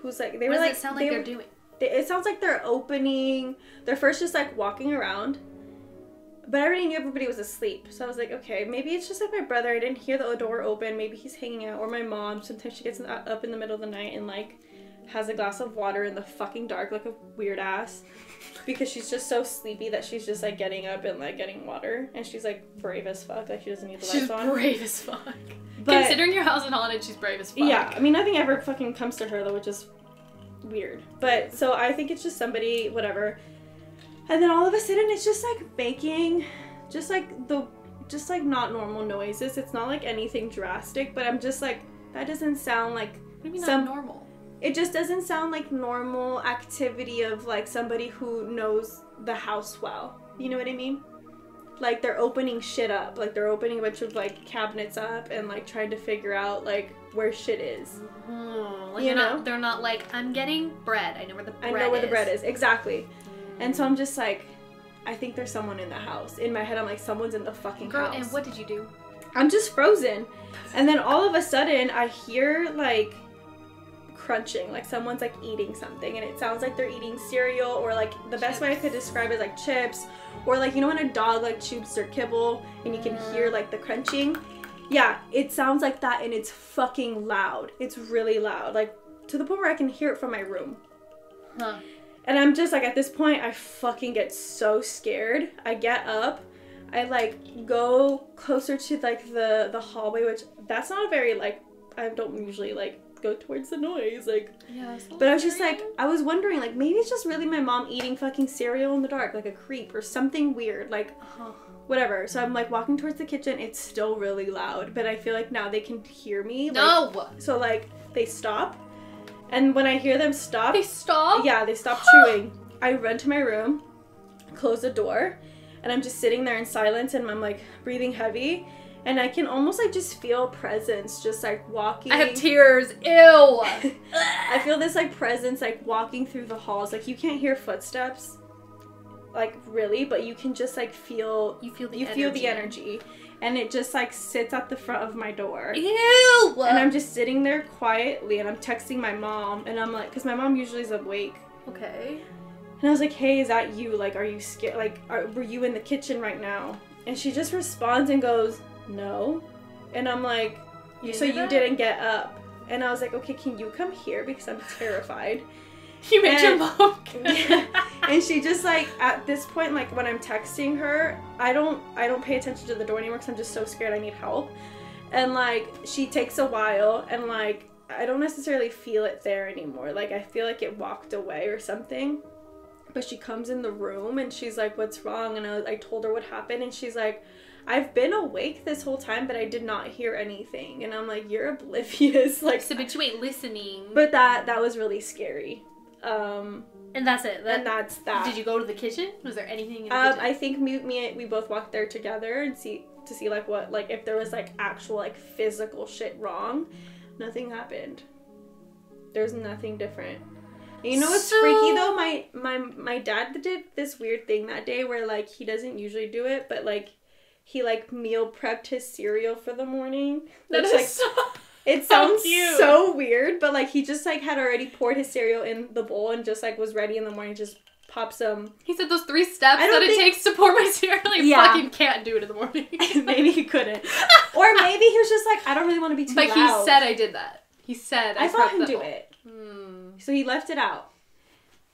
who's like they What were does like it sound they like they're doing? they- it sounds like they're opening they're first just like walking around but I already knew everybody was asleep. So I was like, okay, maybe it's just like my brother. I didn't hear the door open. Maybe he's hanging out. Or my mom. Sometimes she gets in- up in the middle of the night and like has a glass of water in the fucking dark like a weird ass. Because she's just so sleepy that she's just like getting up and like getting water. And she's like brave as fuck. Like she doesn't need the lights She's on. brave as fuck. But Considering your house is haunted, she's brave as fuck. yeah, I mean, nothing ever fucking comes to her though, which is weird. But so I think it's just somebody, whatever. And then all of a sudden, it's just like making, just like the, just like not normal noises. It's not like anything drastic, but I'm just like, that doesn't sound like, What do you mean Some- not normal? It just doesn't sound like normal activity of like somebody who knows the house well. You know what I mean? Like they're opening shit up. Like they're opening a bunch of like cabinets up and like trying to figure out like where shit is. Hmm, like You know? not, they're not like I'm getting bread. I know where the bread I know where is. the bread is. Exactly. And so I'm just like, I think there's someone in the house. In my head, I'm like, someone's in the fucking Girl, house. and what did you do? I'm just frozen. And then all of a sudden, I hear like crunching, like someone's like eating something, and it sounds like they're eating cereal, or like the best way I could describe it is like chips, or like you know when a dog like chews their kibble and you can mm-hmm. hear like the crunching. Yeah, it sounds like that, and it's fucking loud. It's really loud, like to the point where I can hear it from my room. Huh. And I'm just like at this point I fucking get so scared. I get up. I like go closer to like the the hallway which that's not a very like I don't usually like go towards the noise like Yeah. but I was just like I was wondering like maybe it's just really my mom eating fucking cereal in the dark like a creep or something weird like Huh. whatever. So I'm like walking towards the kitchen. It's still really loud, but I feel like now they can hear me. like- No. So like they stop. And when I hear them stop, They stop. yeah, they stop chewing. I run to my room, close the door, and I'm just sitting there in silence and I'm like breathing heavy. And I can almost like just feel presence just like walking. I have tears. Ew. I feel this like presence like walking through the halls. Like you can't hear footsteps, like really, but you can just like feel you feel the you energy. feel the energy, and it just like sits at the front of my door. Ew. And I'm just sitting there quietly, and I'm texting my mom, and I'm like, because my mom usually is awake, okay. and I was like, "Hey, is that you? Like, are you scared? Like, are, were you in the kitchen right now?" And she just responds and goes, "No," and I'm like, You "So you that? didn't get up?" And I was like, "Okay, can you come here because I'm terrified." You made your And- mom. Yeah. and she just like at this point, like when I'm texting her, I don't I don't pay attention to the door anymore because I'm just so scared I need help. And like she takes a while, and like I don't necessarily feel it there anymore. Like I feel like it walked away or something. But she comes in the room and she's like, "What's wrong?" And I, I told her what happened, and she's like, "I've been awake this whole time, but I did not hear anything." And I'm like, "You're oblivious." Like, so, ain't listening. but that that was really scary. Um, and that's it. That, and that's that. Did you go to the kitchen? Was there anything in the Um, kitchen? I think me, me, we both walked there together and see to see like what like if there was like actual like physical shit wrong. Nothing happened. There's nothing different. You know what's So- freaky though? My my my dad did this weird thing that day where like he doesn't usually do it, but like he like meal prepped his cereal for the morning. That which, is like so. it sounds cute. so weird, but like he just like had already poured his cereal in the bowl and just like was ready in the morning. Just pop some. He said those three steps that it takes to pour my cereal. He Yeah. fucking can't do it in the morning. maybe he couldn't, or maybe he was just like I don't really want to be too but loud. he said I did that. He said I, I saw him do bowl. it, Hmm. so he left it out.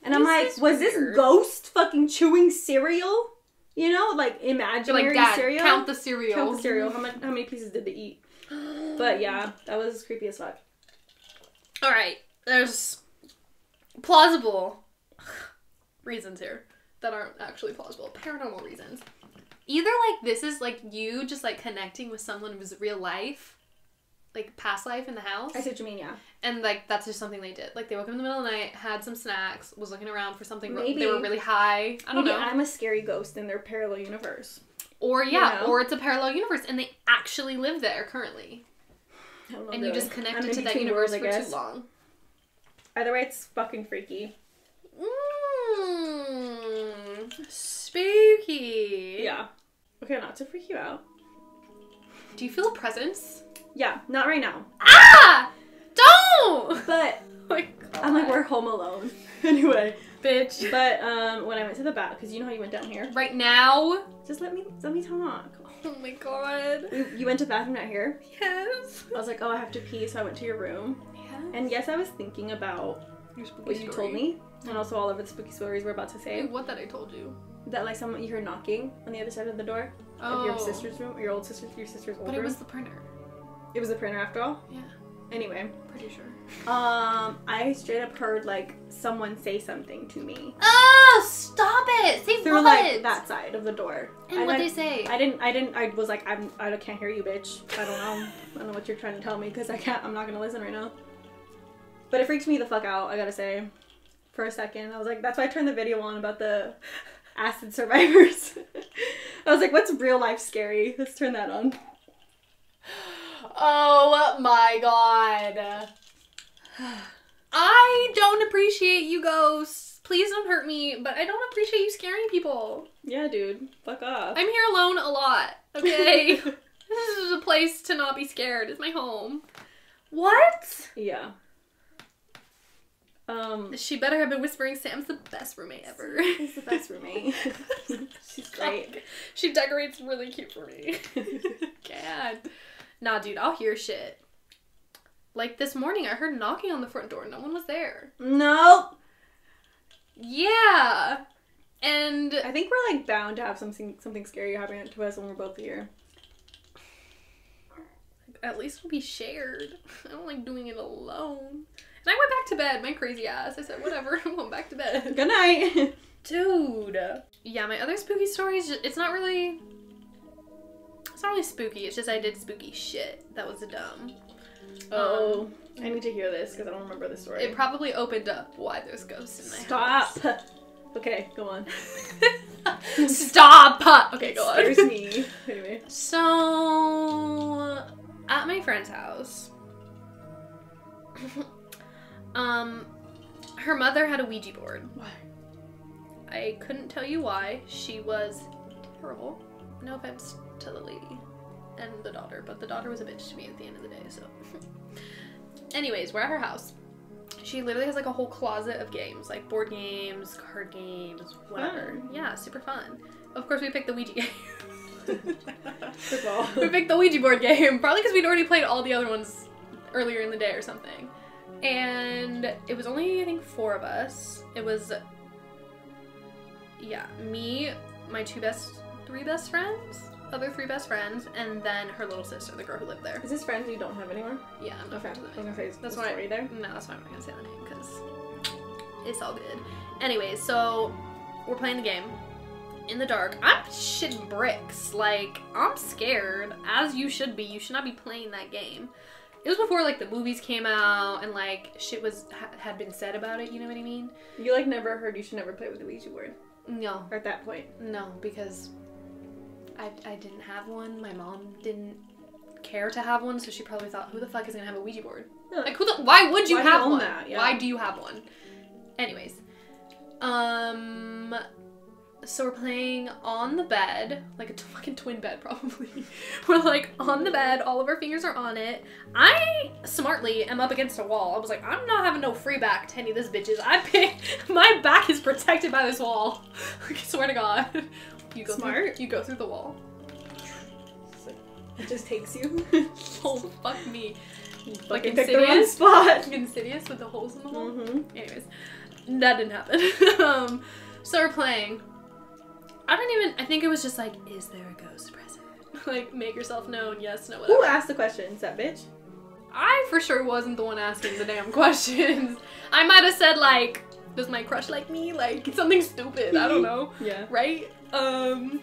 And This I'm like, was this ghost fucking chewing cereal? You know, like imaginary like, cereal. count the cereal. Count the cereal. How, much, how many pieces did they eat? But yeah, that was creepy as fuck. All right, there's plausible reasons here that aren't actually plausible. Paranormal reasons. Either like this is like you just like connecting with someone who's real life, like past life in the house, I see what you mean, yeah. And like that's just something they did. Like they woke up in the middle of the night, had some snacks, was looking around for something. Maybe. They were really high. I don't Maybe know. I'm a scary ghost in their parallel universe. or yeah, know? or it's a parallel universe, and they actually live there currently, I don't and you just connected to that universe for too long. Either way, it's fucking freaky. Mm, spooky. Yeah. Okay, not to freak you out. Do you feel a presence? Yeah, not right now. Ah! Don't! But Oh I'm like, we're home alone. anyway. bitch. But um, when I went to the bath, because you know how you went down here. Right now? Just let me let me talk. Oh my god. You, you went to the bathroom out here. Yes. I was like, oh, I have to pee, so I went to your room. Yeah. And yes, I was thinking about Your spooky what you told me, and also all of the spooky stories we're about to say. Wait, what that I told you? That like someone you heard knocking on the other side of the door Oh. of your sister's room, or your old sister's, your sister's old But it was the printer. It was the printer after all. Yeah, Anyway, pretty sure. um, I straight up heard like someone say something to me Oh, stop it! Say through like that side of the door. And what I, they say? I didn't. I didn't. I was like, I'm. I can't hear you, bitch. I don't know. I don't know what you're trying to tell me because I can't. I'm not gonna listen right now. But it freaked me the fuck out. I gotta say, for a second, I was like, that's why I turned the video on about the acid survivors. I was like, what's real life scary? Let's turn that on. Oh my god. I don't appreciate you ghosts. Please don't hurt me, but I don't appreciate you scaring people. Yeah, dude. Fuck off. I'm here alone a lot, okay? this is a place to not be scared. It's my home. What? yeah. Um, She better have been whispering Sam's the best roommate ever. he's the best roommate. She's great. She decorates really cute for me. God. Nah, dude, I'll hear shit. Like this morning, I heard knocking on the front door. No one was there. nope. Yeah. And I think we're like bound to have something something scary happen to us when we're both here. at least we'll be shared. I don't like doing it alone. And I went back to bed, my crazy ass. I said, whatever, I'm going back to bed. Good night. Dude. Yeah, my other spooky stories, it's not really. It's not really spooky, it's just I did spooky shit. That was dumb. Oh, I need to hear this because I don't remember the story. It probably opened up why there's ghosts in my Stop. okay, go on. Stop! Okay, go on. Scares me. Anyway. So, at my friend's house, um, her mother had a Ouija board. Why? I couldn't tell you why. She was terrible. No offense to the lady and the daughter, but the daughter was a bitch to me at the end of the day, so. Anyways, we're at her house. She literally has like a whole closet of games, like board games, card games, whatever. Fun. Yeah, super fun. Of course, we picked the Ouija game. We picked the Ouija board game, probably because we'd already played all the other ones earlier in the day or something. And it was only, I think, four of us. It was, yeah, me, my two best, three best friends, other three best friends, and then her little sister, the girl who lived there. Is this friends you don't have anymore? Yeah, I'm not Okay. I friends with them. That's why- story there? No, that's why I'm not gonna say the name because it's all good. Anyways, so we're playing the game in the dark. I'm shitting bricks. Like I'm scared, as you should be. You should not be playing that game. It was before like the movies came out and like shit was ha- had been said about it. You know what I mean? You like never heard you should never play with the Ouija board. No, Or at that point. no, because I I didn't have one. My mom didn't care to have one, so she probably thought, who the fuck is gonna have a Ouija board? No, Like, who the? Why would you Why do you have one? that? Yeah. Why do you have one? Anyways, um, so we're playing on the bed, like a fucking twin bed, probably. we're like on the bed, all of our fingers are on it. I smartly am up against a wall. I was like, I'm not having no free back to any of this bitches. I pick my back is protected by this wall. I swear to God. You go Smart. Through, you go through the wall. It just takes you. Oh fuck me. You Like fucking the Insidious? spot. Insidious with the holes in the wall. Mm-hmm. Anyways, that didn't happen. um, so we're playing. I don't even. I think it was just like, is there a ghost present? like, make yourself known. Yes, no, whatever. Who asked the questions? That bitch. I for sure wasn't the one asking the damn questions. I might have said like, does my crush like me? Like something stupid. I don't know. Yeah. Right? Um.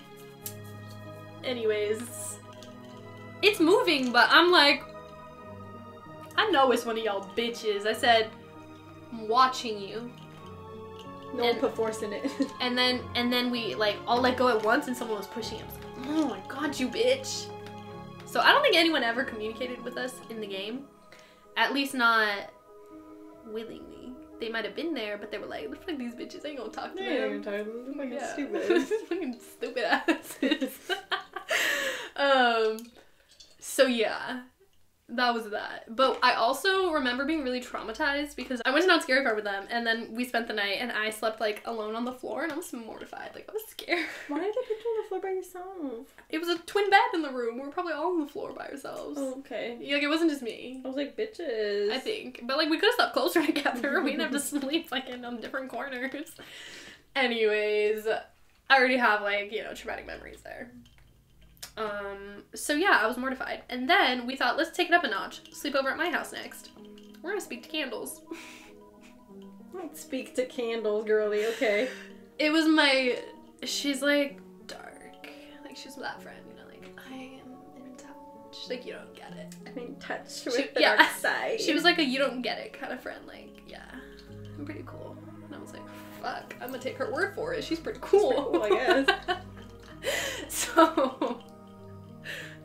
Anyways, it's moving, but I'm like, I know it's one of y'all bitches. I said, I'm watching you. No one And- put force in it. And then and then we like all let go at once and someone was pushing him. Oh my god, you bitch. So I don't think anyone ever communicated with us in the game. At least not willingly. They might have been there, but they were like, look like these bitches ain't gonna talk to them. fucking Yeah. stupid. fucking stupid asses. um so yeah. That was that. But I also remember being really traumatized because I went to Knott's Scary Farm with them and then we spent the night and I slept like alone on the floor and I was mortified. Like I was scared. Why did they put you on the floor by yourself? It was a twin bed in the room. We were probably all on the floor by ourselves. Oh, okay. Like it wasn't just me. I was like, bitches. I think. But like we could have slept closer together. we didn't have to sleep like in on different corners. Anyways, I already have like, you know, traumatic memories there. Um so yeah, I was mortified. And then we thought, let's take it up a notch. Sleep over at my house next. We're gonna speak to candles. Don't speak to candles, girly. Okay. It was my she's like dark. Like she's that friend, you know, like I am in touch. Like you don't get it. I'm in touch She- with the yeah. dark side. She was like a you don't get it kind of friend. Like, yeah, I'm pretty cool. And I was like, fuck, I'm gonna take her word for it. She's pretty cool. pretty cool, I so,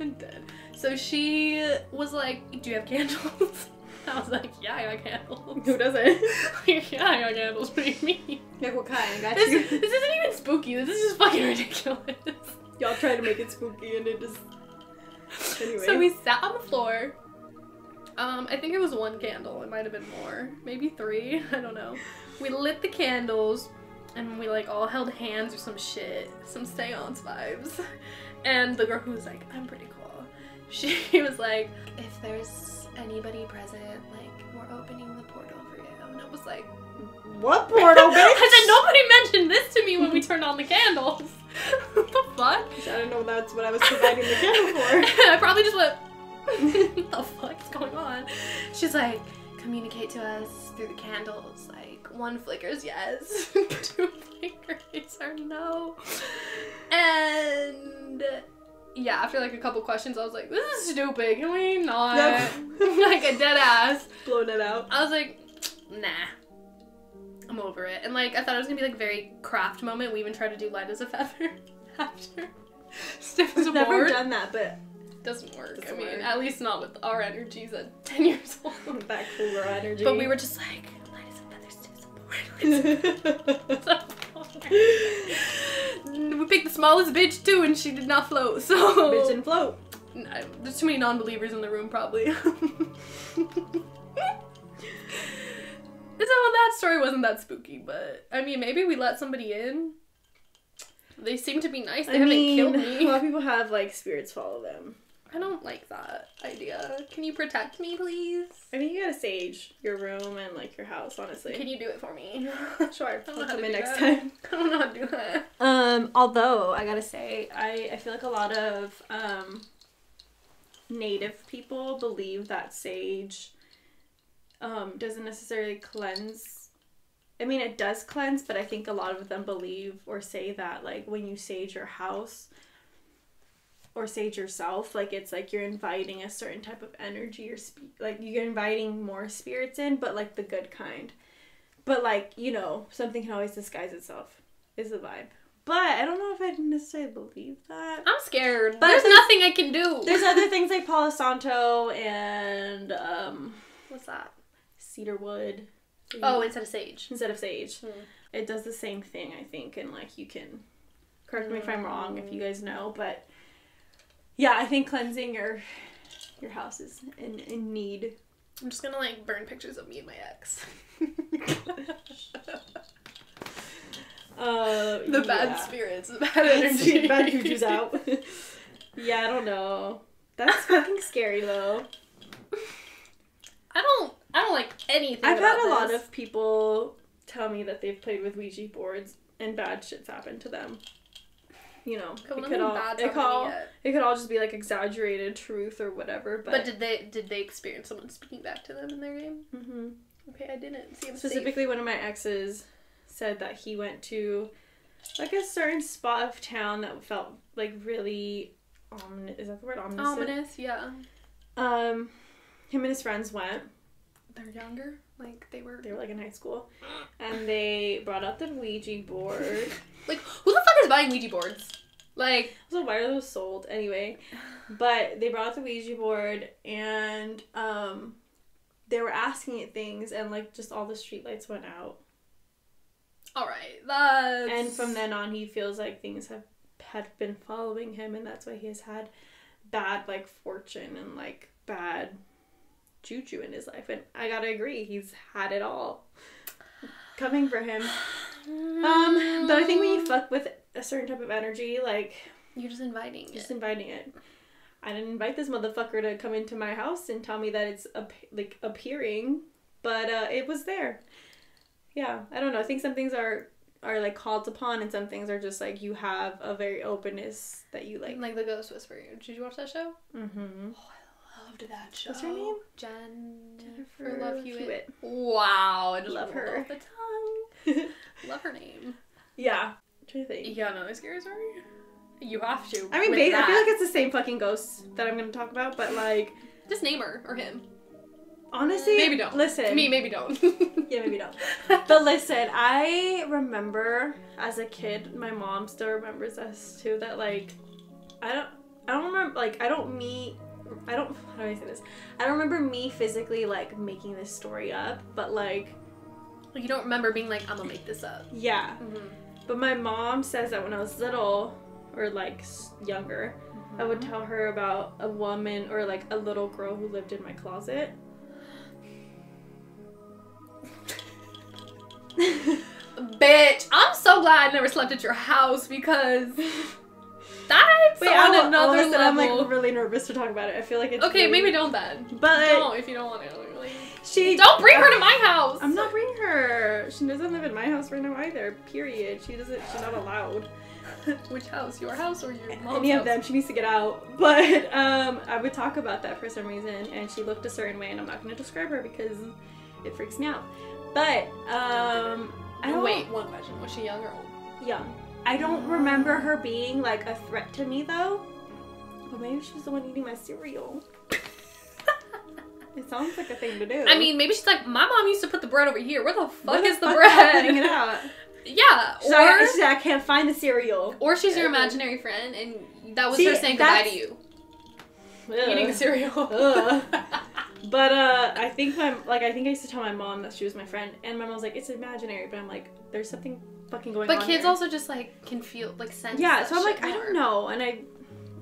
I'm dead. So she was like, do you have candles? I was like, yeah, I got candles. Who doesn't? yeah, I got candles. What do you mean? like, what kind? I got This, you. this isn't even spooky. This is just fucking ridiculous. Y'all try to make it spooky and it just. Anyway. So we sat on the floor. Um, I think it was one candle. It might have been more, maybe three. I don't know. We lit the candles, and we like all held hands or some shit, some seance vibes. And the girl who was like, "I'm pretty cool," she was like, "If there's anybody present, like we're opening the portal for you." And it was like, What portal, bitch? I said nobody mentioned this to me when we turned on the candles. what the fuck? I don't know that's what I was providing the candle for. I probably just went, what the fuck is going on? She's like, communicate to us through the candles. Like, one flickers yes, two flickers are no. And yeah, after like a couple questions, I was like, this is stupid. Can we not? Like a dead ass. Blown it out. I was like, nah. I'm over it. And like I thought it was gonna be like very craft moment. We even tried to do light as a feather after. Stiff as a I've never done that, but Doesn't work. I Doesn't mean, work. at least not with our energies at 10 years old. that cool girl energy. But we were just like, light as a feather, stiff as a board. Light as a board. we picked the smallest bitch too, and she did not float. So bitch didn't float. There's too many non-believers in the room, probably. so that story wasn't that spooky, but I mean, maybe we let somebody in. They seem to be nice. They I haven't mean, killed a me. lot of people have like spirits follow them. I don't like that idea. Can you protect me, please? I mean, you gotta sage your room and like your house, honestly. Can you do it for me? Sure, I don't know I'll come to in next that. time. I don't know how to do that. Um, although I gotta say, I, I feel like a lot of um, native people believe that sage um, doesn't necessarily cleanse. I mean, it does cleanse, but I think a lot of them believe or say that like when you sage your house or sage yourself, like it's like you're inviting a certain type of energy or spe- like you're inviting more spirits in, but like the good kind. But like you know, something can always disguise itself. Is the vibe. But I don't know if I necessarily believe that. I'm scared. But there's there's- nothing I can do. There's other things like Palo Santo and um, What's that? cedarwood. Oh, instead of sage. instead of sage. Hmm. It does the same thing, I think, and like you can correct me if I'm wrong if you guys know, but yeah, I think cleansing your your house is in, in need. I'm just gonna like burn pictures of me and my ex. Uh, the bad yeah. spirits, the bad Bad energy. bad juju's out. yeah, I don't know. That's fucking scary though. I don't. I don't like anything. I've had a lot of people tell me that they've played with Ouija boards and bad shit's happened to them. You know, it could all it could all, yet. it could all just be like exaggerated truth or whatever. But, But did they did they experience someone speaking back to them in their game? hmm Okay, I didn't. See, specifically one of my exes said that he went to like a certain spot of town that felt like really ominous. Is that the word ominous? ominous. Yeah, Um, him and his friends went. They're younger. Like they were. They were like in high school, and they brought out the Ouija board. Like who the fuck is buying Ouija boards? Like So why are those sold anyway? But they brought out the Ouija board and um they were asking it things and like just all the streetlights went out. all right, that's And from then on he feels like things have had been following him and that's why he has had bad like fortune and like bad juju in his life. And I gotta agree, he's had it all coming for him. Um, but I think when you fuck with a certain type of energy, like you're just inviting just it. inviting it. I didn't invite this motherfucker to come into my house and tell me that it's ap- like appearing, but uh, it was there. Yeah, I don't know. I think some things are are like called upon, and some things are just like you have a very openness that you like. Like, the Ghost Whisperer. Did you watch that show? Mm-hmm. Loved that show. What's her name? Jen. Jennifer Love Hewitt. Hewitt. Wow, I just Love her. off the tongue. Love her name. yeah, I'm trying to think. You got another scary story? You have to. I mean, with ba- I feel like it's the same fucking ghost that I'm gonna talk about, but like just name her or him. honestly, Maybe don't. Listen, To Me, maybe don't. Yeah, maybe don't. But listen, I remember as a kid, my mom still remembers us too. That like, I don't, I don't remember like I don't me, I don't how do I say this? I don't remember me physically like making this story up, but like you don't remember being like, I'm gonna make this up. yeah. Mm-hmm. But my mom says that when I was little or like younger, I would tell her about a woman or like a little girl who lived in my closet. Bitch, I'm so glad I never slept at your house because that's Wait, on I'm, another honestly, I'm like really nervous to talk about it. I feel like it's okay, really- maybe don't then. But don't if you don't want to. Like, she don't bring her to my house. I'm not bringing her. She doesn't live in my house right now either. Period. She doesn't. She's not allowed. Which house? Your house or your mom's Any house? of them. She needs to get out. But um, I would talk about that for some reason, and she looked a certain way, and I'm not going to describe her because it freaks me out. But um, I don't Wait, one question. Was she young or old? young. I don't remember her being like a threat to me though. But maybe she's the one eating my cereal. It sounds like a thing to do. I mean, maybe she's like, my mom used to put the bread over here. Where the fuck Where is the fuck bread? am putting it out? Yeah, She's like, or she's like, I can't find the cereal. or she's your imaginary friend, and that was See, her saying goodbye to you, Ugh. eating cereal. But uh, I think my like I think I used to tell my mom that she was my friend, and my mom was like, "It's imaginary," but I'm like, "There's something fucking going on." but kids here." also just like can feel like sense. yeah. So I'm like, shit I don't know, and I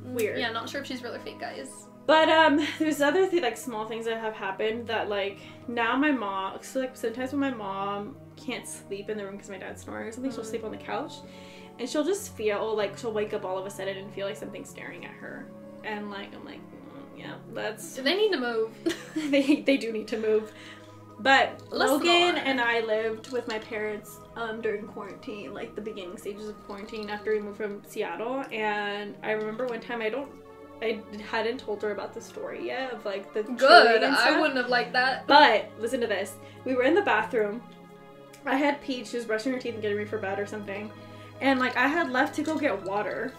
weird. Yeah, not sure if she's real or fake, guys. But um, there's other th- like small things that have happened that like now my mom. So like sometimes when my mom can't sleep in the room because my dad's snoring or something, she'll Mhm. sleep on the couch, and she'll just feel like she'll wake up all of a sudden and feel like something's staring at her, and like I'm like, mm, yeah, that's Do they need to move? they they do need to move. But Listen Logan more. and I lived with my parents um, during quarantine, like the beginning stages of quarantine after we moved from Seattle. And I remember one time I don't, I hadn't told her about the story yet of like the Good. chewing and I wouldn't have liked that. But listen to this. We were in the bathroom. I had peed. She was brushing her teeth and getting ready for bed or something. And like I had left to go get water.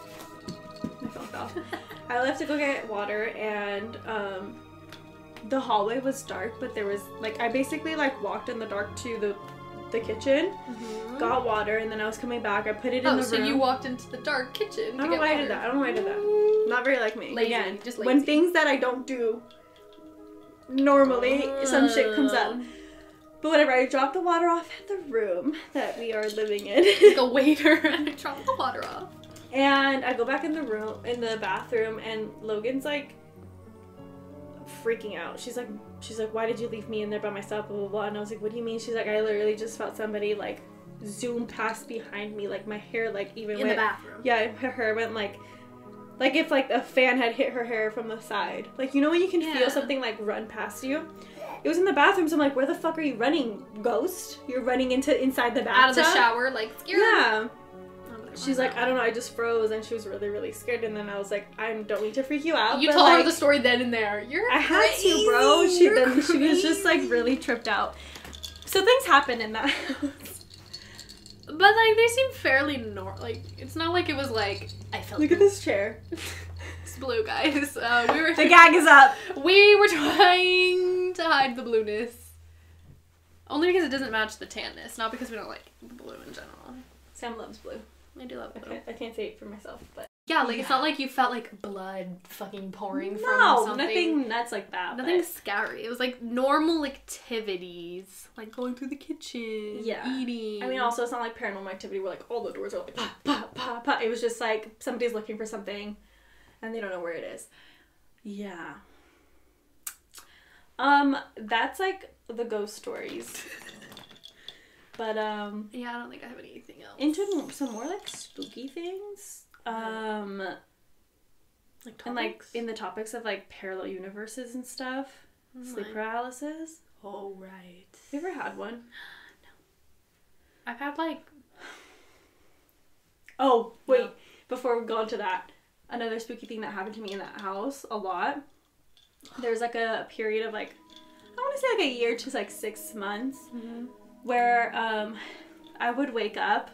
Fell. I left to go get water and um the hallway was dark, but there was like I basically like walked in the dark to the the kitchen, got water, and then I was coming back. I put it in oh, the so room. you walked into the dark kitchen. I don't know why I did that. I don't know why I did that. Not very like me. Lazy, Again, just when things that I don't do normally, some shit comes up. Um, But whatever, I dropped the water off at the room that we are living in. Like a waiter, and I dropped the water off. And I go back in the room, in the bathroom, and Logan's like freaking out. She's like, she's like, why did you leave me in there by myself? Blah blah blah. And I was like, what do you mean? She's like, I literally just felt somebody like zoom past behind me, like my hair, like even In the bathroom. yeah, her hair went like, like if like a fan had hit her hair from the side. Like you know when you can Yeah. feel something like run past you. It was in the bathroom, so I'm like, where the fuck are you running, ghost? You're running into inside the bathtub. Out of the shower, like scared. Yeah. Like, She's like, I don't know, I just froze, and she was really, really scared. And then I was like, I don't need to freak you out. You told her the story then and there. You're I had crazy. to, bro. She You're then she was just like really tripped out. So things happen in that house. But like they seem fairly normal. Like it's not like it was like I felt. Look at this chair. It's blue, guys. Uh, we were The gag is up. we were trying to hide the blueness. Only because it doesn't match the tanness, not because we don't like blue in general. Sam loves blue. I do love can't, I can't say it for myself, but Yeah, like it's Yeah. not like you felt like blood fucking pouring from no, something. nothing nuts like that. Nothing but- scary. It was like normal activities, like going through the kitchen, Yeah. eating. I mean, also it's not like paranormal activity where like all the doors are like pa pa pa pa. It was just like somebody's looking for something, and they don't know where it is. Yeah. Um, that's like the ghost stories. But um, yeah, I don't think I have anything else. into some more like spooky things. Um, like and like in the topics of like parallel universes and stuff, sleep paralysis. Oh right. You ever had one? No. I've had like Oh, wait. No. Before we go on to that, another spooky thing that happened to me in that house a lot. There was like a period of like, I want to say like a year to like six months where um, I would wake up.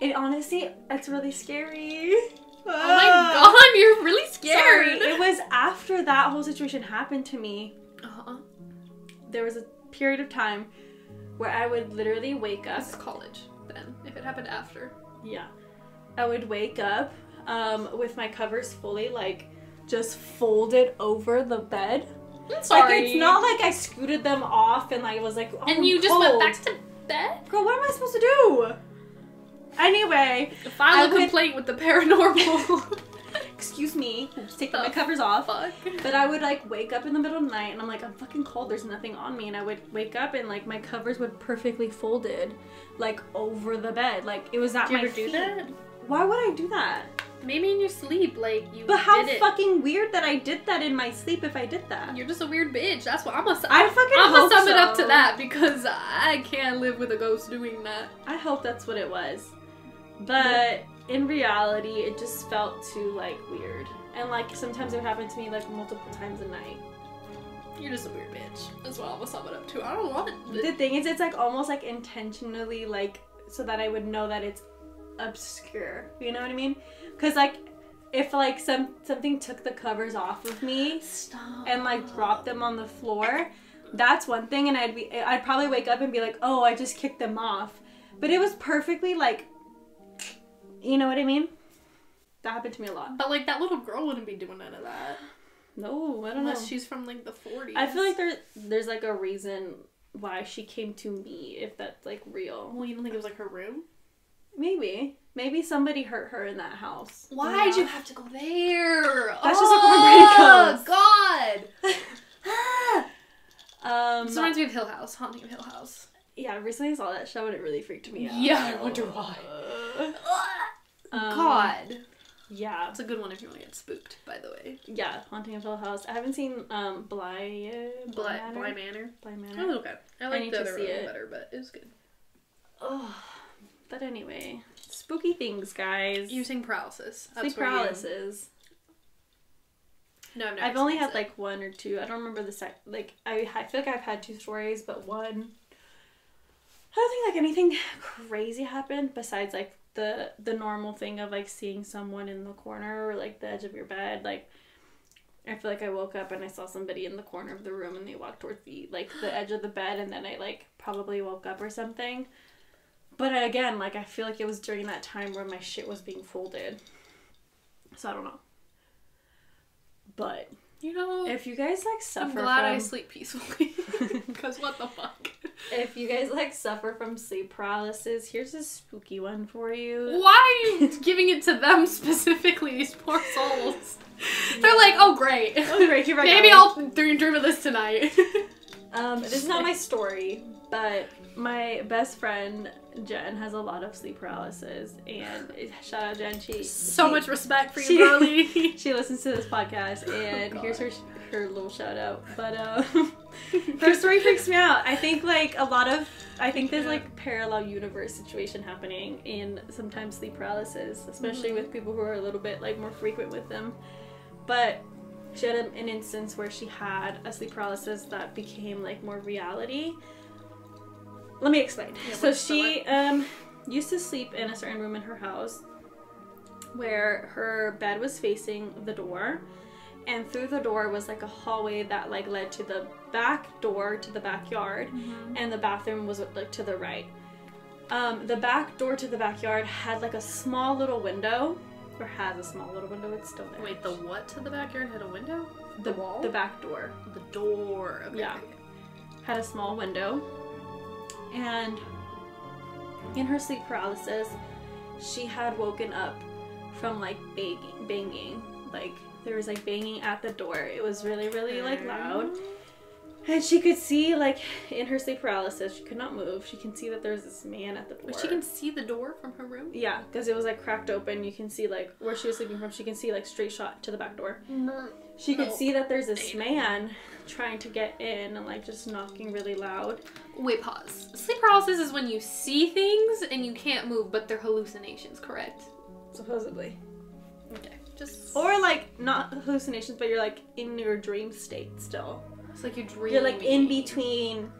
It honestly, it's really scary. Oh my god, you're really Sorry. scared. It was after that whole situation happened to me. Uh-huh. There was a period of time where I would literally wake up. This is college then. If it happened after. Yeah. I would wake up um, with my covers fully like just folded over the bed. I'm sorry. Like it's not like I scooted them off and like was like oh, And I'm you just cold. went back to bed? Girl, what am I supposed to do? Anyway, File I a would- complaint with the paranormal. excuse me, just taking The my covers off. Fuck. But I would like wake up in the middle of the night and I'm like, I'm fucking cold, there's nothing on me. And I would wake up and like my covers would perfectly folded like over the bed. Like it was at Do you my ever do feet. that? Why would I do that? Maybe in your sleep, like you But how fucking weird that I did that in my sleep if I did that. You're just a weird bitch. That's what I'm gonna. I fucking I'm gonna sum it up to that because I can't live with a ghost doing that. I hope that's what it was. But in reality, it just felt too like weird. And like sometimes it would happen to me like multiple times a night. You're just a weird bitch. That's what I'm gonna sum it up to. I don't want it. The thing is, it's like almost like intentionally like so that I would know that it's obscure. You know what I mean? Because like if like some something took the covers off of me Stop. and like dropped them on the floor, that's one thing, and I'd be I'd probably wake up and be like, oh, I just kicked them off, but it was perfectly like, you know what I mean? That happened to me a lot. But like that little girl wouldn't be doing none of that No, I don't know. unless she's from like the 40s. I feel like there there's like a reason why she came to me if that's like real. Well, you don't think it was like her room? Maybe. Maybe somebody hurt her in that house. Why'd Yeah. you have to go there? That's just like where my brain God. Um This reminds me of Hill House, Haunting of Hill House. yeah, I recently saw that show and it really freaked me out. Yeah, I wonder why. Um, God. Yeah. It's a good one if you want to get spooked, by the way. Yeah, Haunting of Hill House. I haven't seen um Bly uh, Bly, Manor. Bly Manor. Bly It Manor. was okay. I like need the to other one better, but it was good. Oh, but anyway, spooky things, guys. Using paralysis. Sleep paralysis. No, I've, I've only had experienced like one or two. I don't remember the sec. Like I, I feel like I've had two stories, but one. I don't think like anything crazy happened besides like the the normal thing of like seeing someone in the corner or like the edge of your bed. Like I feel like I woke up and I saw somebody in the corner of the room and they walked towards the like the edge of the bed and then I like probably woke up or something. But again, like I feel like it was during that time where my shit was being folded. So I don't know. But You know, If you guys like suffer, I'm glad I sleep peacefully. Because what the fuck? if you guys like suffer from sleep paralysis, here's a spooky one for you. Why are you giving it to them specifically? These poor souls. They're like, oh great. Oh, great, here I Maybe. I'll dream, dream of this tonight. Um, this is not my story, but my best friend Jen has a lot of sleep paralysis, and shout out Jen. She so she- much respect for you, she- girlie. She listens to this podcast, and Oh, here's her her little shout out. But uh, her story freaks me out. I think like a lot of I think there's like parallel universe situation happening in sometimes sleep paralysis, especially Mhm. with people who are a little bit like more frequent with them. But she had an instance where she had a sleep paralysis that became like more reality. Let me explain. Yeah, so she um used to sleep in a certain room in her house where her bed was facing the door and through the door was like a hallway that like led to the back door to the backyard and the bathroom was like to the right um, the back door to the backyard had like a small little window or has a small little window it's still there Wait, the what to the backyard had a window? the, wall? the back door The door. Okay. Yeah. had a small window and in her sleep paralysis she had woken up from like banging banging. Like there was like banging at the door. It was really really like loud. And she could see like in her sleep paralysis she could not move. She can see that there's this man at the door Wait, she can see the door from her room? yeah because it was like cracked open. You can see like where she was sleeping from. She can see like straight shot to the back door. She could No. see that there's this man trying to get in and like just knocking really loud Wait, pause. Sleep paralysis is when you see things and you can't move, but they're hallucinations, correct? supposedly Okay. Just. or like not hallucinations but you're like in your dream state still it's like you're dreaming. you're like in between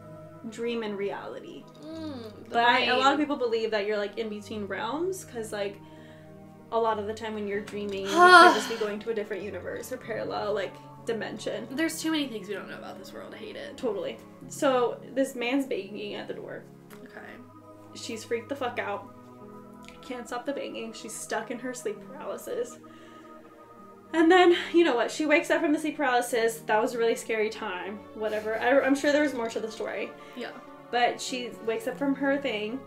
dream and reality Mm, but I, a lot of people believe that you're like in between realms because like a lot of the time when you're dreaming you could just be going to a different universe or parallel like dimension. There's too many things we don't know about this world. I hate it. totally. So this man's banging at the door. Okay. she's freaked the fuck out. Can't stop the banging. She's stuck in her sleep paralysis. And then you know what? She wakes up from the sleep paralysis. That was a really scary time. Whatever. I, i'm sure there was more to the story. Yeah. but she wakes up from her thing.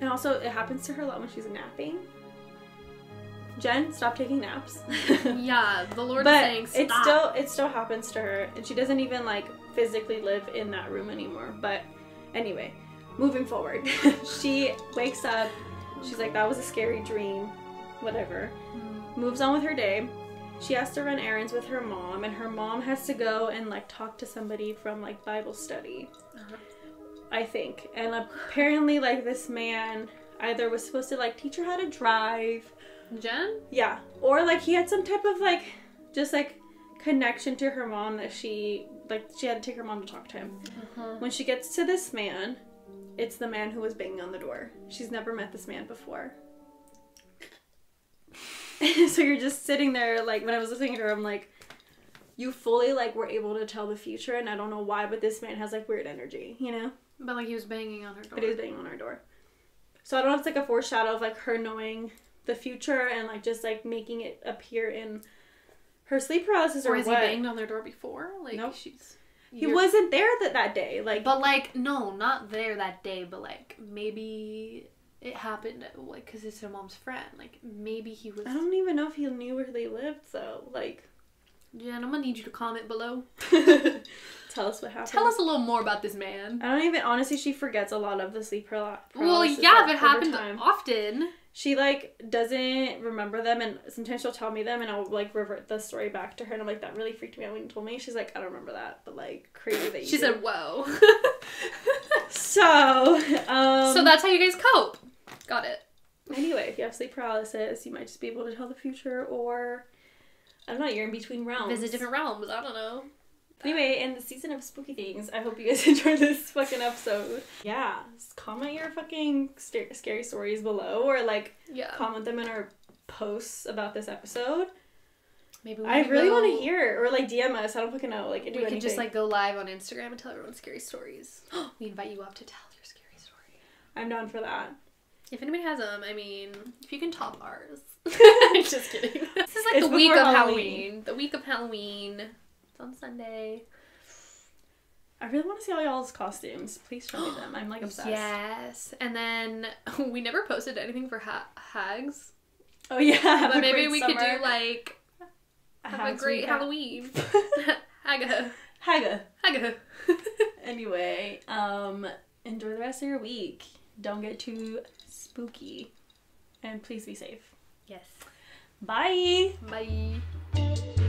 And also it happens to her a lot when she's napping jen stop taking naps. Yeah. The Lord but is saying it still it still happens to her and she doesn't even like physically live in that room anymore. But anyway moving forward. She wakes up. She's like that was a scary dream. Whatever. Mm. moves on with her day. She has to run errands with her mom and her mom has to go and like talk to somebody from like bible study. Uh-huh. i think. And apparently like this man either was supposed to like teach her how to drive Jen? yeah. Or like he had some type of like just like connection to her mom that she like she had to take her mom to talk to him. Uh-huh. When she gets to this man, it's the man who was banging on the door. She's never met this man before. so you're just sitting there like when I was listening to her, I'm like you fully like were able to tell the future and I don't know why, but this man has like weird energy, you know? But like he was banging on her door. But he was banging on her door. So I don't know if it's like a foreshadow of like her knowing the future and like just like making it appear in her sleep paralysis or, Or has what. he banged on their door before? Like Nope. she's. He you're- wasn't there that, that day. Like But like, no, not there that day. But like, maybe it happened like because it's her mom's friend. Like maybe he was. I don't even know if he knew where they lived though. Like Jen, I'm gonna need you to comment below. tell us what happened. Tell us a little more about this man. I don't even honestly she forgets a lot of the sleep paralysis. Well, yeah, if it happened time. often. She like doesn't remember them and sometimes she'll tell me them and I'll like revert the story back to her and I'm like that really freaked me out when you told me. She's like I don't remember that, but like crazy that you She do. said, "Whoa." So, um, so that's how you guys cope. Got it. anyway, if you have sleep paralysis, you might just be able to tell the future, or I don't know, you're in between realms. Visit different realms. I don't know. Anyway, in the season of spooky things, I hope you guys enjoyed this fucking episode. Yeah, comment your fucking scary stories below, or like Yeah. comment them in our posts about this episode. Maybe we I really want to hear, or like DM us. I don't fucking know. Like, do We anything. could just like go live on Instagram and tell everyone scary stories. we invite you up to tell your scary story. I'm down for that. If anybody has them, I mean, if you can top ours. Just kidding. This is like It's the week of Halloween. Halloween. The week of Halloween. On Sunday. I really want to see all y'all's costumes. Please show me them. I'm like obsessed. Yes. And then we never posted anything for ha- hags. Oh yeah. but a maybe we could do like have a Hags great. Halloween. Haga. Haga. Haga. Anyway, um, enjoy the rest of your week. Don't get too spooky, and please be safe. yes. Bye. Bye.